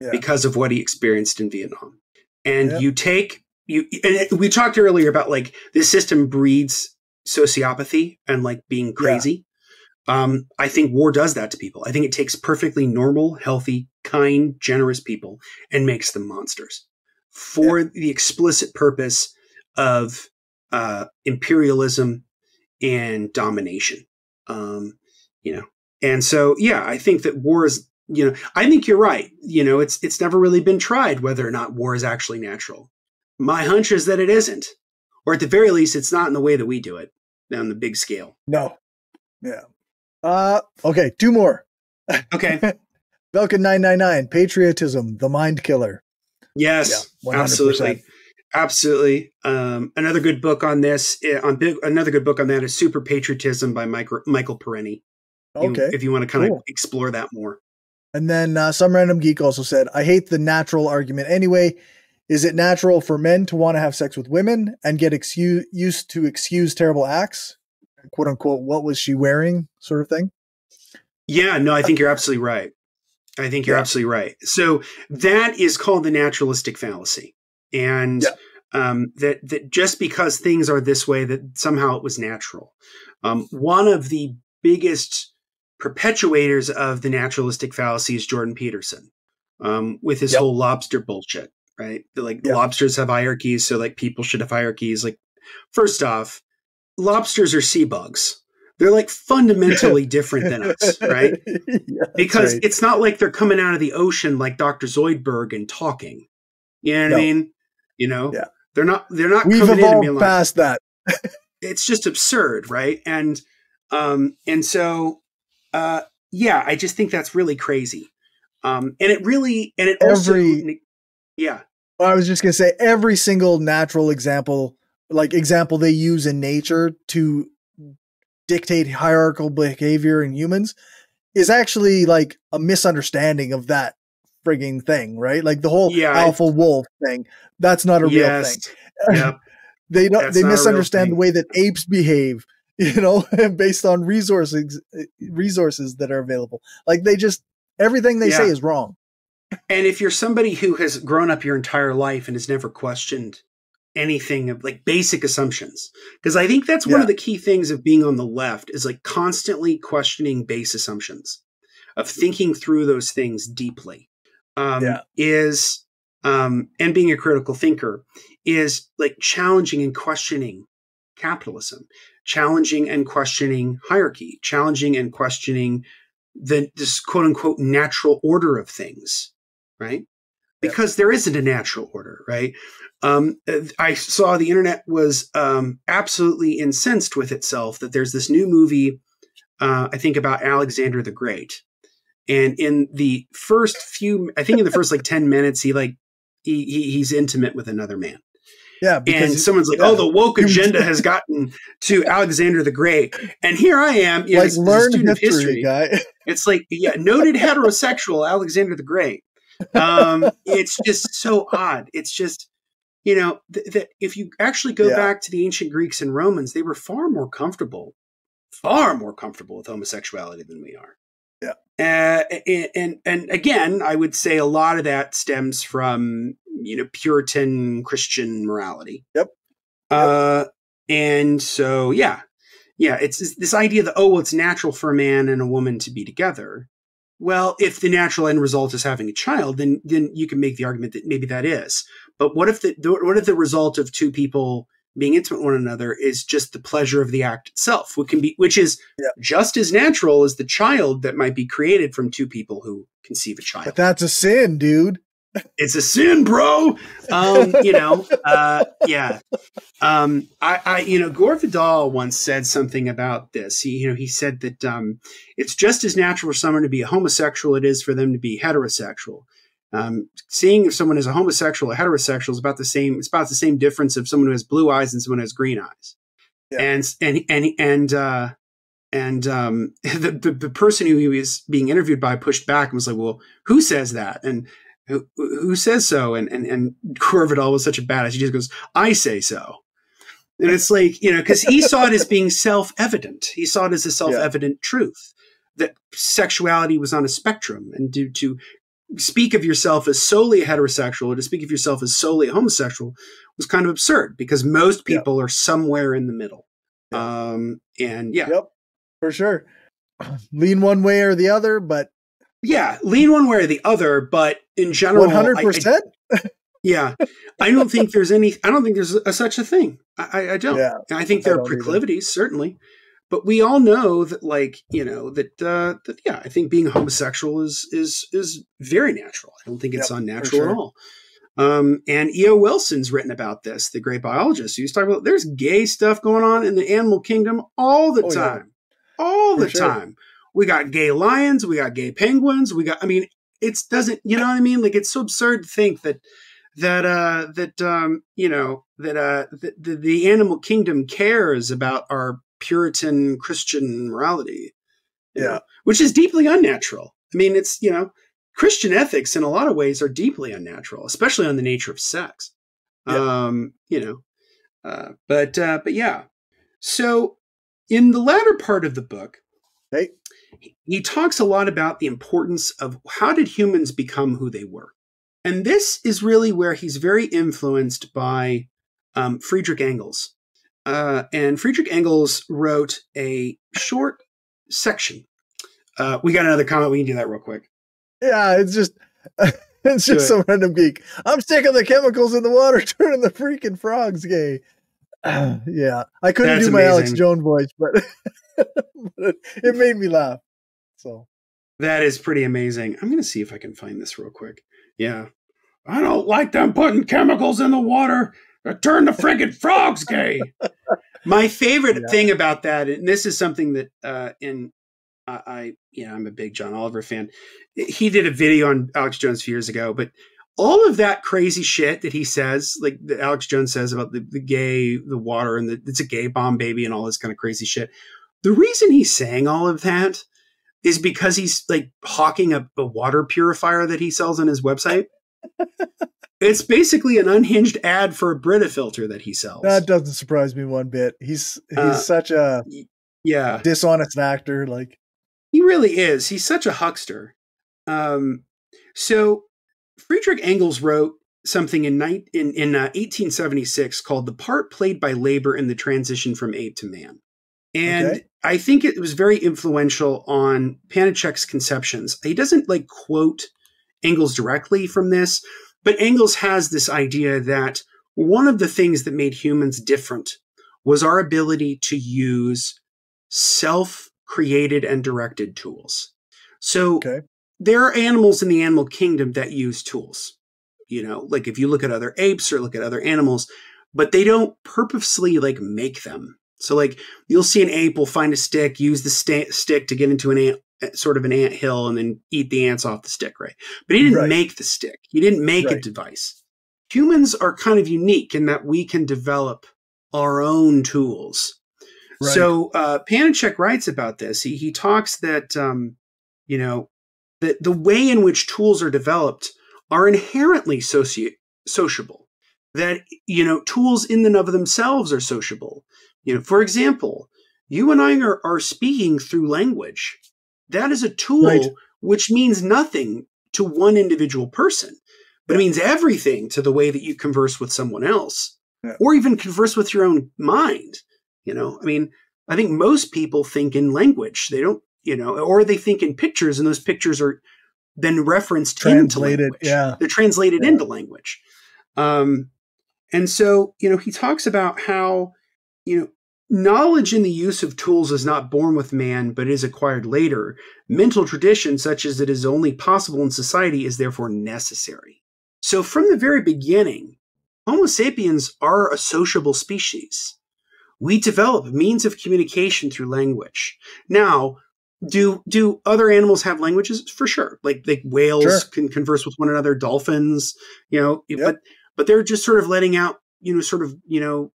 Yeah. because of what he experienced in Vietnam. And Yeah. you take you, and we talked earlier about like this system breeds sociopathy and like being crazy. Um, I think war does that to people. I think it takes perfectly normal, healthy, kind, generous people and makes them monsters for the explicit purpose of uh, imperialism and domination. Um, you know, and so yeah, I think that war is. You know, I think you're right. You know, it's it's never really been tried whether or not war is actually natural. My hunch is that it isn't, or at the very least, it's not in the way that we do it on the big scale. No. Yeah. Uh okay, two more. Okay. Velkin 999, patriotism, the mind killer. Yes, Yeah, absolutely, absolutely. Um, another good book on this, eh, on big, another good book on that is "Super Patriotism" by Michael Michael Parenti. Okay. if you want to kind cool. of explore that more. And then uh, some random geek also said, I hate the natural argument anyway. Is it natural for men to want to have sex with women and get excu- used to excuse terrible acts? Quote unquote, what was she wearing? Sort of thing. Yeah, no, I think you're absolutely right. I think you're Yeah. absolutely right. So that is called the naturalistic fallacy, and Yeah. um, that that just because things are this way, that somehow it was natural. Um, one of the biggest perpetuators of the naturalistic fallacy is Jordan Peterson, um, with his Yep. whole lobster bullshit. Right, like Yeah. lobsters have hierarchies, so like people should have hierarchies. Like, first off, lobsters are sea bugs. They're like fundamentally different than us, right? Yeah, because right. it's not like they're coming out of the ocean like Dr. Zoidberg and talking. You know what No. I mean? You know, Yeah. they're not they're not we've coming in and being evolved like past that. it's just absurd, right? And um and so uh yeah, I just think that's really crazy. Um, and it really, and it also, Every- yeah, I was just gonna say every single natural example, like example they use in nature to dictate hierarchical behavior in humans, is actually like a misunderstanding of that frigging thing, right? Like the whole Yeah, alpha wolf thing. That's not a real thing. yep, they don't. That's They not a real misunderstand the way that apes behave. You know, based on resources resources that are available. Like they just everything they say is wrong. And if you're somebody who has grown up your entire life and has never questioned anything of like basic assumptions, because I think that's one Yeah. of the key things of being on the left is like constantly questioning base assumptions, of thinking through those things deeply. Um, Yeah. Is um, and being a critical thinker is like challenging and questioning capitalism, challenging and questioning hierarchy, challenging and questioning the this quote unquote natural order of things, right? Yeah. Because there isn't a natural order, right? Um, I saw the internet was um, absolutely incensed with itself that there's this new movie, uh, I think about Alexander the Great, and in the first few, I think in the first like ten minutes, he like he, he he's intimate with another man Yeah, and because someone's like, yeah. "Oh, the woke agenda has gotten to Alexander the Great," and here I am, you like a learn student of history, history. guy. It's like, yeah, noted heterosexual Alexander the Great. Um, it's just so odd. It's just, you know, th- that if you actually go Yeah. back to the ancient Greeks and Romans, they were far more comfortable, far more comfortable with homosexuality than we are. Yeah. Uh, and, and and again, I would say a lot of that stems from you know Puritan Christian morality. Yep. Uh, and so yeah, yeah, it's this- this idea that oh, well, it's natural for a man and a woman to be together. Well, if the natural end result is having a child, then then you can make the argument that maybe that is. But what if the the- what if the result of two people being intimate with one another is just the pleasure of the act itself, which can be which is Yeah. just as natural as the child that might be created from two people who conceive a child But that's a sin, dude. It's a sin, bro. Um, you know, uh, yeah. Um, I, I, you know, Gore Vidal once said something about this. He, you know, he said that um, it's just as natural for someone to be a homosexual it is for them to be heterosexual. Um, seeing if someone is a homosexual or heterosexual is about the same. It's about the same difference of someone who has blue eyes and someone who has green eyes. Yeah. And and and and uh, and um, the, the the person who he was being interviewed by pushed back and was like, "Well, who says that?" And who, who says so? And and and Gore Vidal was such a badass. He just goes, "I say so." And it's like you know, because he saw it as being self-evident. He saw it as a self-evident truth that sexuality was on a spectrum, and to to speak of yourself as solely heterosexual or to speak of yourself as solely homosexual was kind of absurd because most Yeah. people are somewhere in the middle. Um, and yeah, Yep, for sure. Lean one way or the other, but yeah, lean one way or the other, but in general, one I- hundred I-. Yeah, I don't think there's any. I don't think there's a, such a thing. I, I, don't. Yeah, I think there are don't either. proclivities, certainly, but we all know that, like you know, that uh, that yeah, I think being homosexual is is is very natural. I don't think it's Yep, unnatural sure. at all. Um, and E.O. Wilson's written about this, the great biologist. He's talking about there's gay stuff going on in the animal kingdom all the Oh, yeah. time, all For the sure. time. We got gay lions, we got gay penguins, we got. I mean, it's doesn't. You know what I mean? Like it's so absurd to think that that uh that um you know that uh the, the, the animal kingdom cares about our puritan christian morality Yeah. know, which is deeply unnatural i mean it's you know christian ethics in a lot of ways are deeply unnatural especially on the nature of sex Yeah. um you know uh but uh but yeah so in the latter part of the book Hey. He talks a lot about the importance of how did humans become who they were and this is really where he's very influenced by um, Friedrich Engels. Uh, and Friedrich Engels wrote a short section. Uh, we got another comment. We can do that real quick. Yeah, it's just it's just some random geek. I'm sick of the chemicals in the water turning the freaking frogs gay. yeah, I couldn't That's do my Alex. Jones voice, but it, made me laugh. So That is pretty amazing. I'm going to see if I can find this real quick. Yeah. I don't like them putting chemicals in the water that turn the friggin' frogs gay. My favorite Yeah. thing about that, and this is something that uh, in I, I you know I'm a big John Oliver fan. He did a video on Alex Jones a few years ago, but all of that crazy shit that he says, like that Alex Jones says about the, the gay, the water, and the, it's a gay bomb baby and all this kind of crazy shit. The reason he's saying all of that is because he's like hawking a, a water purifier that he sells on his website. it's basically an unhinged ad for a Brita filter that he sells. That doesn't surprise me one bit. He's he's uh, such a yeah dishonest actor. Like he really is. He's such a huckster. Um, so Friedrich Engels wrote something in, in, in uh, 1876 called The Part Played by Labor in the Transition from Ape to Man. And okay. I think it was very influential on Pannekoek's conceptions. He doesn't like quote Engels directly from this, but Engels has this idea that one of the things that made humans different was our ability to use self created and directed tools. So okay there are animals in the animal kingdom that use tools. You know, like if you look at other apes or look at other animals, but they don't purposely like make them. So like you'll see an ape will find a stick, use the st- stick to get into an ant eh, sort of an ant hill and then eat the ants off the stick, right? But he didn't right. make the stick. He didn't make right. a device. Humans are kind of unique in that we can develop our own tools. Right. So uh, Pannekoek writes about this. He he talks that um, you know that the way in which tools are developed are inherently soci- sociable. That, you know, tools in and of themselves are sociable. You know, for example, you and I are, are speaking through language. That is a tool right. which means nothing to one individual person, but it means everything to the way that you converse with someone else yeah. or even converse with your own mind. You know, I mean, I think most people think in language. They don't you know, or they think in pictures and those pictures are then referenced translated. Yeah, they're translated yeah. into language. Um, and so you know, he talks about how you know knowledge in the use of tools is not born with man, but is acquired later. Mental tradition, such as it is only possible in society, is therefore necessary. So from the very beginning, Homo sapiens are a sociable species. We develop means of communication through language. Now, do do other animals have languages for sure like like whales sure. can converse with one another dolphins you know yep. but but they're just sort of letting out you know sort of you know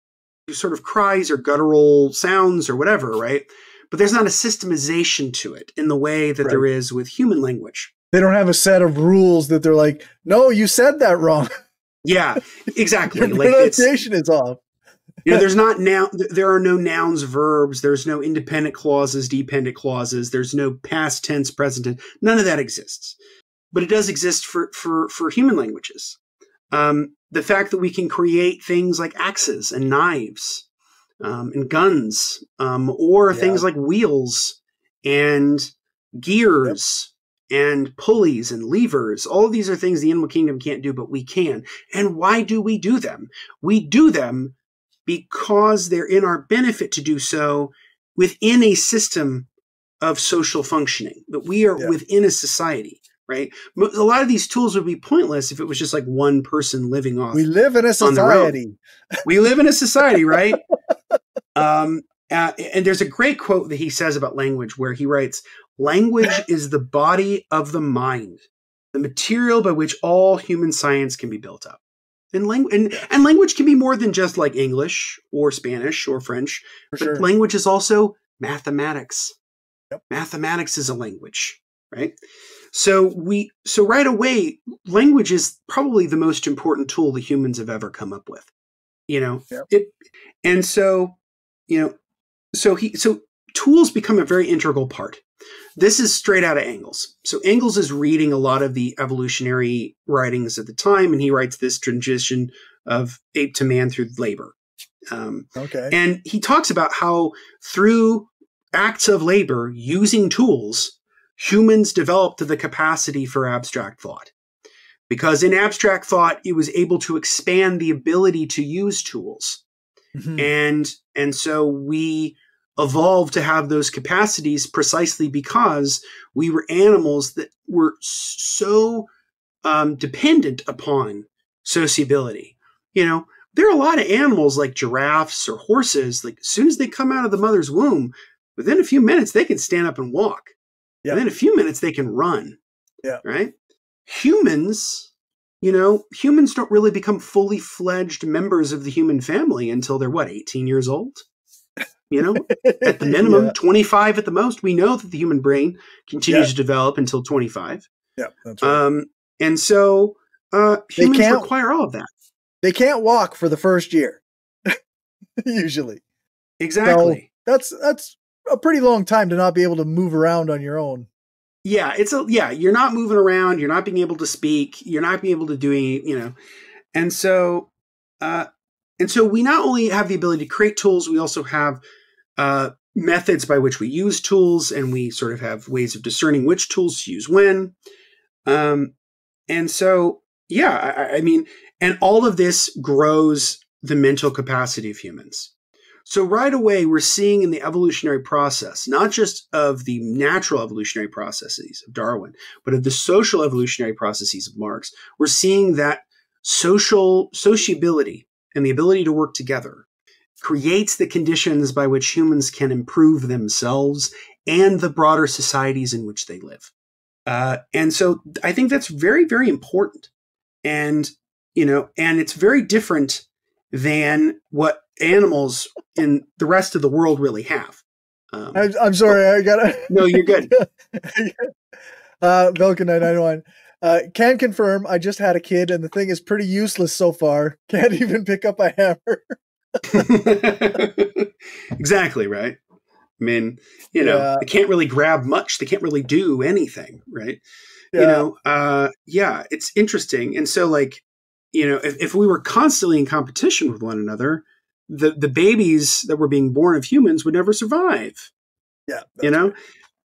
sort of cries or guttural sounds or whatever right but there's not a systemization to it in the way that right. there is with human language they don't have a set of rules that they're like no you said that wrong yeah exactly Your like pronunciation is off you know, there's not now. There are no nouns, verbs. There's no independent clauses, dependent clauses. There's no past tense, present tense. None of that exists. But it does exist for for for human languages. Um, the fact that we can create things like axes and knives um, and guns, um, or yeah. things like wheels and gears yep. and pulleys and levers. All of these are things the animal kingdom can't do, but we can. And why do we do them? We do them because they're in our benefit to do so within a system of social functioning, that we are yeah. within a society, right? A lot of these tools would be pointless if it was just like one person living off. We live in a society. we live in a society, right? um, uh, and there's a great quote that he says about language where he writes, Language is the body of the mind, the material by which all human science can be built up. And language and, and language can be more than just like English or Spanish or French. For but sure. language is also mathematics. Yep. Mathematics is a language, right? So we so right away, language is probably the most important tool the humans have ever come up with. You know, yep. it, and so you know, so he so tools become a very integral part. This is straight out of Engels. So Engels is reading a lot of the evolutionary writings at the time, and he writes this transition of ape to man through labor. Um, okay. And he talks about how through acts of labor, using tools, humans developed the capacity for abstract thought. Because in abstract thought, it was able to expand the ability to use tools. Mm-hmm. And and so we evolved to have those capacities precisely because we were animals that were so um, dependent upon sociability. You know, there are a lot of animals like giraffes or horses, like as soon as they come out of the mother's womb, within a few minutes they can stand up and walk. Yeah. And then a few minutes they can run. Yeah. Right? Humans, you know, humans don't really become fully fledged members of the human family until they're what, 18 years old? You know, at the minimum, yeah. 25 at the most. We know that the human brain continues Yeah. to develop until 25. yeah, that's right. Um, and so uh, They humans can't- require all of that. they can't walk for the first year. Usually. Exactly. That's that's a pretty long time to not be able to move around on your own. yeah, it's a yeah. You're not moving around. You're not being able to speak. You're not being able to do any. You know, and so uh, and so we not only have the ability to create tools, we also have uh, methods by which we use tools, and we sort of have ways of discerning which tools to use when. Um, and so yeah, I, I mean, and all of this grows the mental capacity of humans. So right away, we're seeing in the evolutionary process, not just of the natural evolutionary processes of Darwin, but of the social evolutionary processes of Marx, we're seeing that social sociability and the ability to work together creates the conditions by which humans can improve themselves and the broader societies in which they live. Uh, and so I think that's very, very important. And, you know, and it's very different than what animals in the rest of the world really have. Um, I'm, I'm sorry, I gotta. no, you're good. uh, Velkanite 91. Uh, can confirm I just had a kid and the thing is pretty useless so far. Can't even pick up a hammer. exactly right. I mean, you know, Yeah. they can't really grab much. They can't really do anything, right? Yeah. You know, uh, yeah, it's interesting. And so, like, you know, if, if we were constantly in competition with one another, the the babies that were being born of humans would never survive. yeah. You know,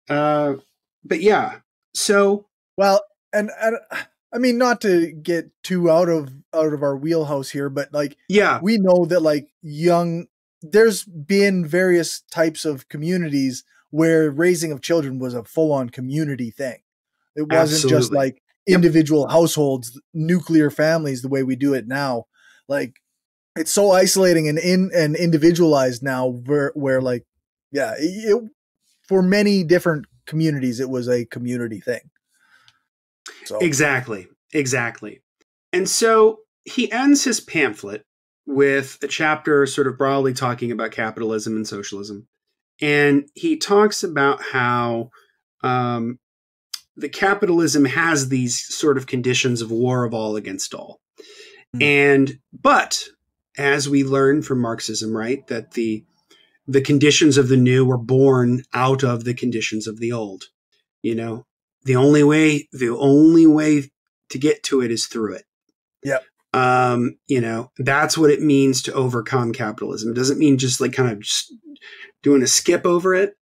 uh, but yeah. So Well, and, and I mean, not to get too out of out of our wheelhouse here, but like yeah, we know that like young, there's been various types of communities where raising of children was a full on community thing. It wasn't just Absolutely. like Yep. individual households, nuclear families, the way we do it now. Like it's so isolating and in and individualized now, where where like yeah, it, for many different communities, it was a community thing. So Exactly. Exactly. And so he ends his pamphlet with a chapter sort of broadly talking about capitalism and socialism. And he talks about how um, the capitalism has these sort of conditions of war of all against all. Hmm. And but as we learn from Marxism, right, that the the conditions of the new were born out of the conditions of the old. You know, the only way the only way to get to it is through it. Yep. Um, you know, that's what it means to overcome capitalism. It doesn't mean just like kind of just doing a skip over it.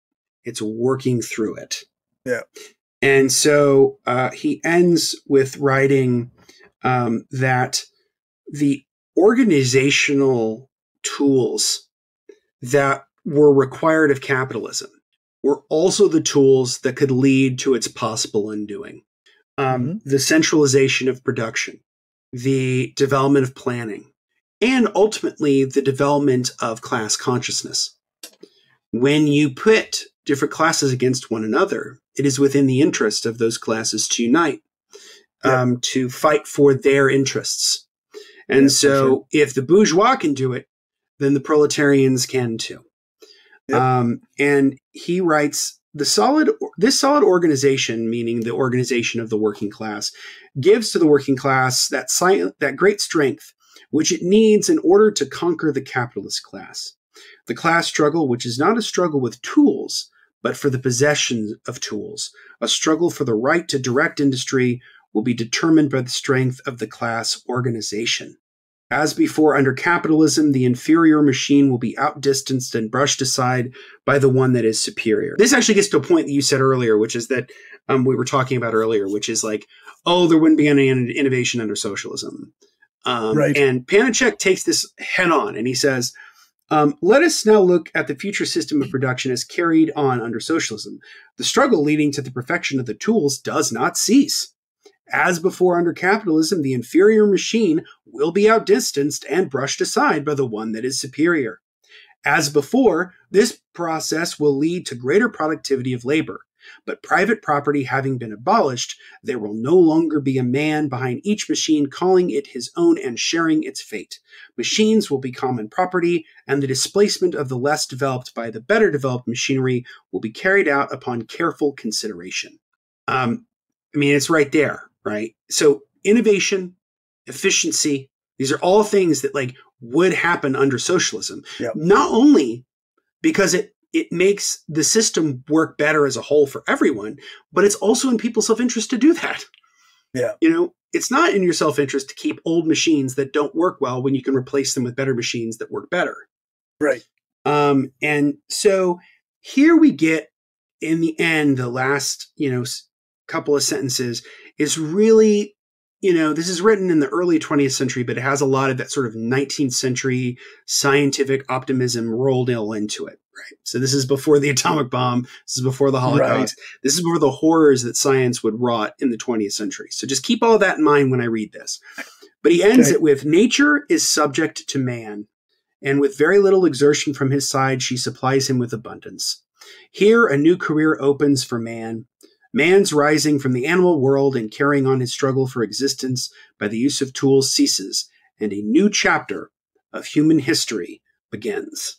It's working through it. Yeah. And so uh, he ends with writing um, that the organizational tools that were required of capitalism were also the tools that could lead to its possible undoing. Um, The centralization of production, the development of planning, and ultimately the development of class consciousness. When you put different classes against one another, it is within the interest of those classes to unite, um, to fight for their interests. And Yeah, so, sure. if the bourgeois can do it, then the proletarians can too. Yep. Um, and he writes the solid this solid organization, meaning the organization of the working class, gives to the working class that silent, that great strength which it needs in order to conquer the capitalist class. The class struggle, which is not a struggle with tools, but for the possession of tools, a struggle for the right to direct industry, will be determined by the strength of the class organization. As before, under capitalism, the inferior machine will be outdistanced and brushed aside by the one that is superior. This actually gets to a point that you said earlier, which is that um, we were talking about earlier, which is like, oh, there wouldn't be any innovation under socialism. Um, Right. And Pannekoek takes this head on and he says, um, let us now look at the future system of production as carried on under socialism. The struggle leading to the perfection of the tools does not cease. As before under capitalism, the inferior machine will be outdistanced and brushed aside by the one that is superior. As before, this process will lead to greater productivity of labor. But private property having been abolished, there will no longer be a man behind each machine calling it his own and sharing its fate. Machines will be common property, and the displacement of the less developed by the better developed machinery will be carried out upon careful consideration. Um, I mean, it's right there, right? So innovation, efficiency, these are all things that like would happen under socialism. Yep. Not only because it it makes the system work better as a whole for everyone, but it's also in people's self-interest to do that. Yeah. You know, it's not in your self-interest to keep old machines that don't work well when you can replace them with better machines that work better. Right. Um, and so here we get in the end, the last, you know, couple of sentences is really you know, this is written in the early 20th century, but it has a lot of that sort of 19th century scientific optimism rolled into it, right? So this is before the atomic bomb. This is before the Holocaust. Right. This is before the horrors that science would wrought in the 20th century. So just keep all that in mind when I read this. But he ends okay. it with nature is subject to man, and with very little exertion from his side, she supplies him with abundance. Here, a new career opens for man Man's rising from the animal world and carrying on his struggle for existence by the use of tools ceases, and a new chapter of human history begins.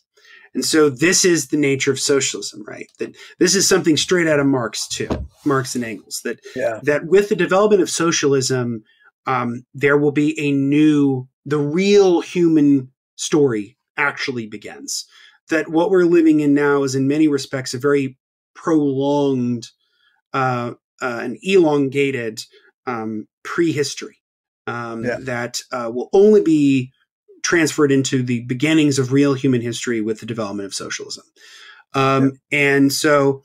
And so this is the nature of socialism, right? That this is something straight out of Marx too, Marx and Engels. That yeah. that with the development of socialism, um, there will be a new, the real human story actually begins. That what we're living in now is in many respects a very prolonged uh, uh, an elongated um, prehistory um, yeah. that uh, will only be transferred into the beginnings of real human history with the development of socialism. Um, yeah. And so,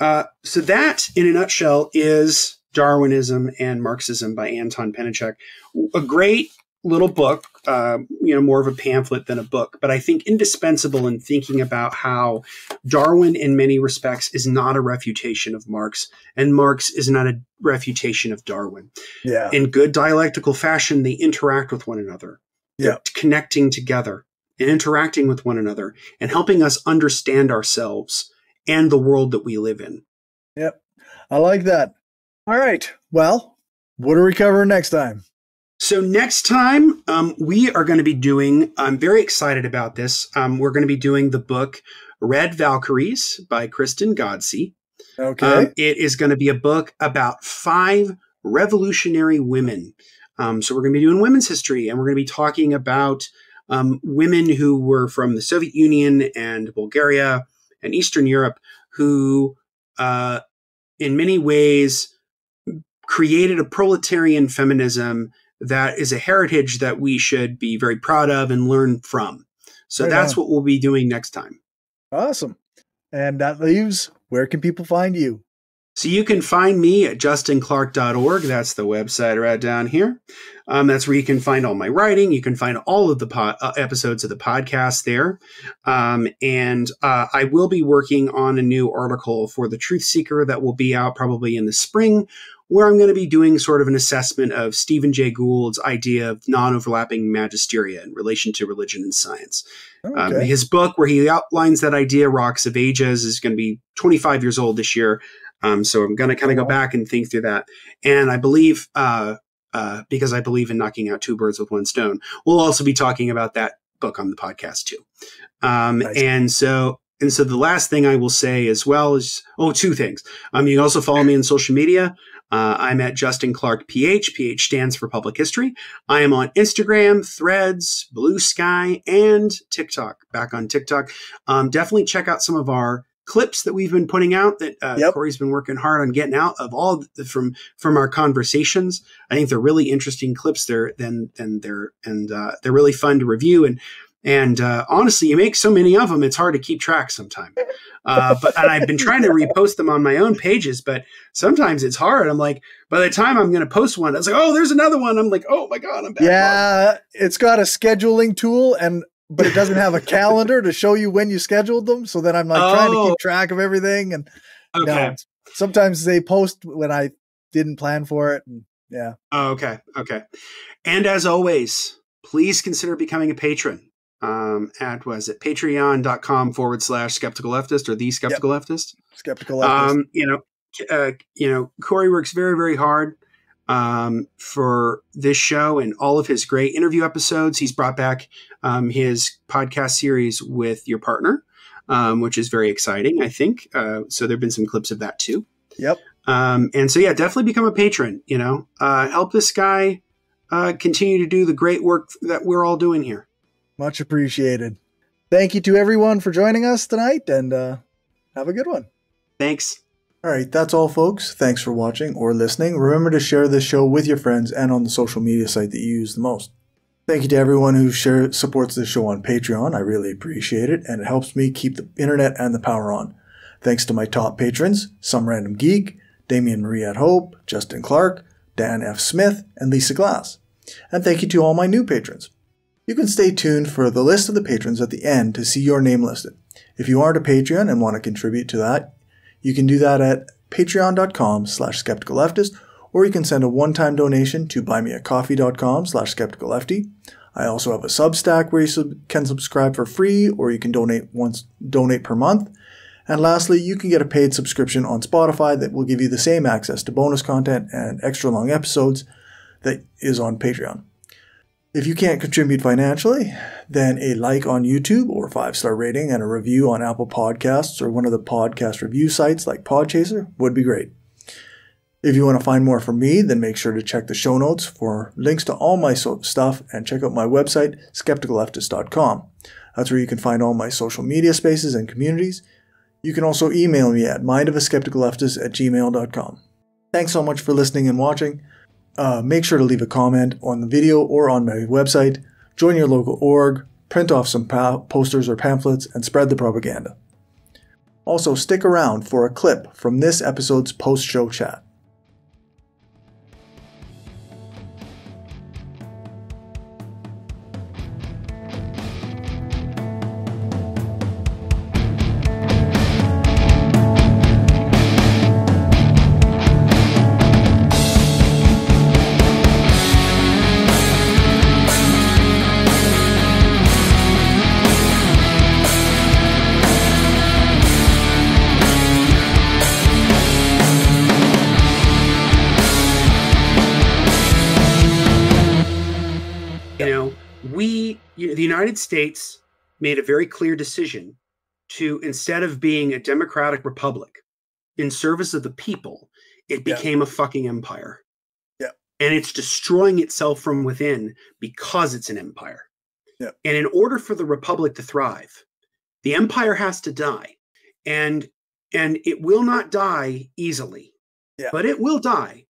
uh, so that, in a nutshell, is Darwinism and Marxism by Anton Pannekoek. A great little book, uh, you know, more of a pamphlet than a book, but I think indispensable in thinking about how Darwin, in many respects, is not a refutation of Marx, and Marx is not a refutation of Darwin. Yeah. In good dialectical fashion, they interact with one another. Yeah. connecting together and interacting with one another and helping us understand ourselves and the world that we live in. Yep. I like that. All right. Well, what are we covering next time? So next time, um, we are going to be doing. I'm very excited about this. Um, we're going to be doing the book "Red Valkyries" by Kristen Ghodsee. Okay. Um, it is going to be a book about five revolutionary women. Um, so we're going to be doing women's history, and we're going to be talking about um, women who were from the Soviet Union and Bulgaria and Eastern Europe who, uh, in many ways, created a proletarian feminism that is a heritage that we should be very proud of and learn from. So right that's on. what we'll be doing next time. Awesome. And that leaves where can people find you? So you can find me at justinclark.org. That's the website right down here. Um, that's where you can find all my writing. You can find all of the po- uh, episodes of the podcast there. Um, and uh, I will be working on a new article for the Truth Seeker that will be out probably in the spring, where I'm going to be doing sort of an assessment of Stephen Jay Gould's idea of non overlapping magisteria in relation to religion and science. Um, okay. Um, his book, where he outlines that idea, Rocks of Ages, is going to be 25 years old this year. Um, so I'm going to kind of go back and think through that. And I believe, uh, uh, because I believe in knocking out two birds with one stone, we'll also be talking about that book on the podcast too. Um, nice. And so and so the last thing I will say as well is oh two things. Um, you can also follow me on social media. Uh, I'm at Justin Clark PH. PH stands for Public History. I am on Instagram, Threads, Blue Sky, and TikTok. Back on TikTok. Um, definitely check out some of our clips that we've been putting out that uh, yep. Corey's been working hard on getting out of all the, from from our conversations. I think they're really interesting clips. They're then and they're and uh, they're really fun to review and and uh, honestly, you make so many of them, it's hard to keep track sometimes. Uh, but and I've been trying to repost them on my own pages, but sometimes it's hard. I'm like, by the time I'm going to post one, I was like, oh, there's another one. I'm like, oh my god, I'm back. Yeah, it's got a scheduling tool, and but it doesn't have a calendar to show you when you scheduled them. So then I'm like oh. trying to keep oh. track of everything, and okay. sometimes they post when I didn't plan for it. And, yeah. Oh, okay. Okay. And as always, please consider becoming a patron um, at was it patreon.com forward slash skeptical leftist or the skeptical yep. leftist skeptical leftist. Um, you know uh, you know, Corey works very, very hard um, for this show and all of his great interview episodes. He's brought back um, his podcast series with your partner, um, which is very exciting, I think. Uh, so there have been some clips of that too. Yep. Um, and so, yeah, definitely become a patron, you know, uh, help this guy uh, continue to do the great work that we're all doing here. Much appreciated. Thank you to everyone for joining us tonight and uh, have a good one. Thanks. All right, that's all, folks. Thanks for watching or listening. Remember to share this show with your friends and on the social media site that you use the most. Thank you to everyone who share, supports this show on Patreon. I really appreciate it, and it helps me keep the internet and the power on. Thanks to my top patrons, Some Random Geek, Damian Marie at Hope, Justin Clark, Dan F. Smith, and Lisa Glass. And thank you to all my new patrons. You can stay tuned for the list of the patrons at the end to see your name listed. If you aren't a Patreon and want to contribute to that, you can do that at patreon.com slash skepticalleftist, or you can send a one-time donation to buymeacoffee.com slash skepticallefty. I also have a Substack where you sub- can subscribe for free, or you can donate once donate per month. And lastly, you can get a paid subscription on Spotify that will give you the same access to bonus content and extra long episodes that is on Patreon. If you can't contribute financially, then a like on YouTube or five star rating and a review on Apple Podcasts or one of the podcast review sites like Podchaser would be great. If you want to find more from me, then make sure to check the show notes for links to all my so- stuff and check out my website, skepticalleftist.com. That's where you can find all my social media spaces and communities. You can also email me at mindofaskepticalleftist at gmail.com. Thanks so much for listening and watching. Uh, make sure to leave a comment on the video or on my website. Join your local org, print off some posters or pamphlets, and spread the propaganda. Also, stick around for a clip from this episode's post show chat. States made a very clear decision to, instead of being a democratic republic in service of the people, it Yeah. became a fucking empire. Yeah. And it's destroying itself from within because it's an empire. Yeah. And in order for the republic to thrive, the empire has to die. And and it will not die easily. Yeah. But it will die.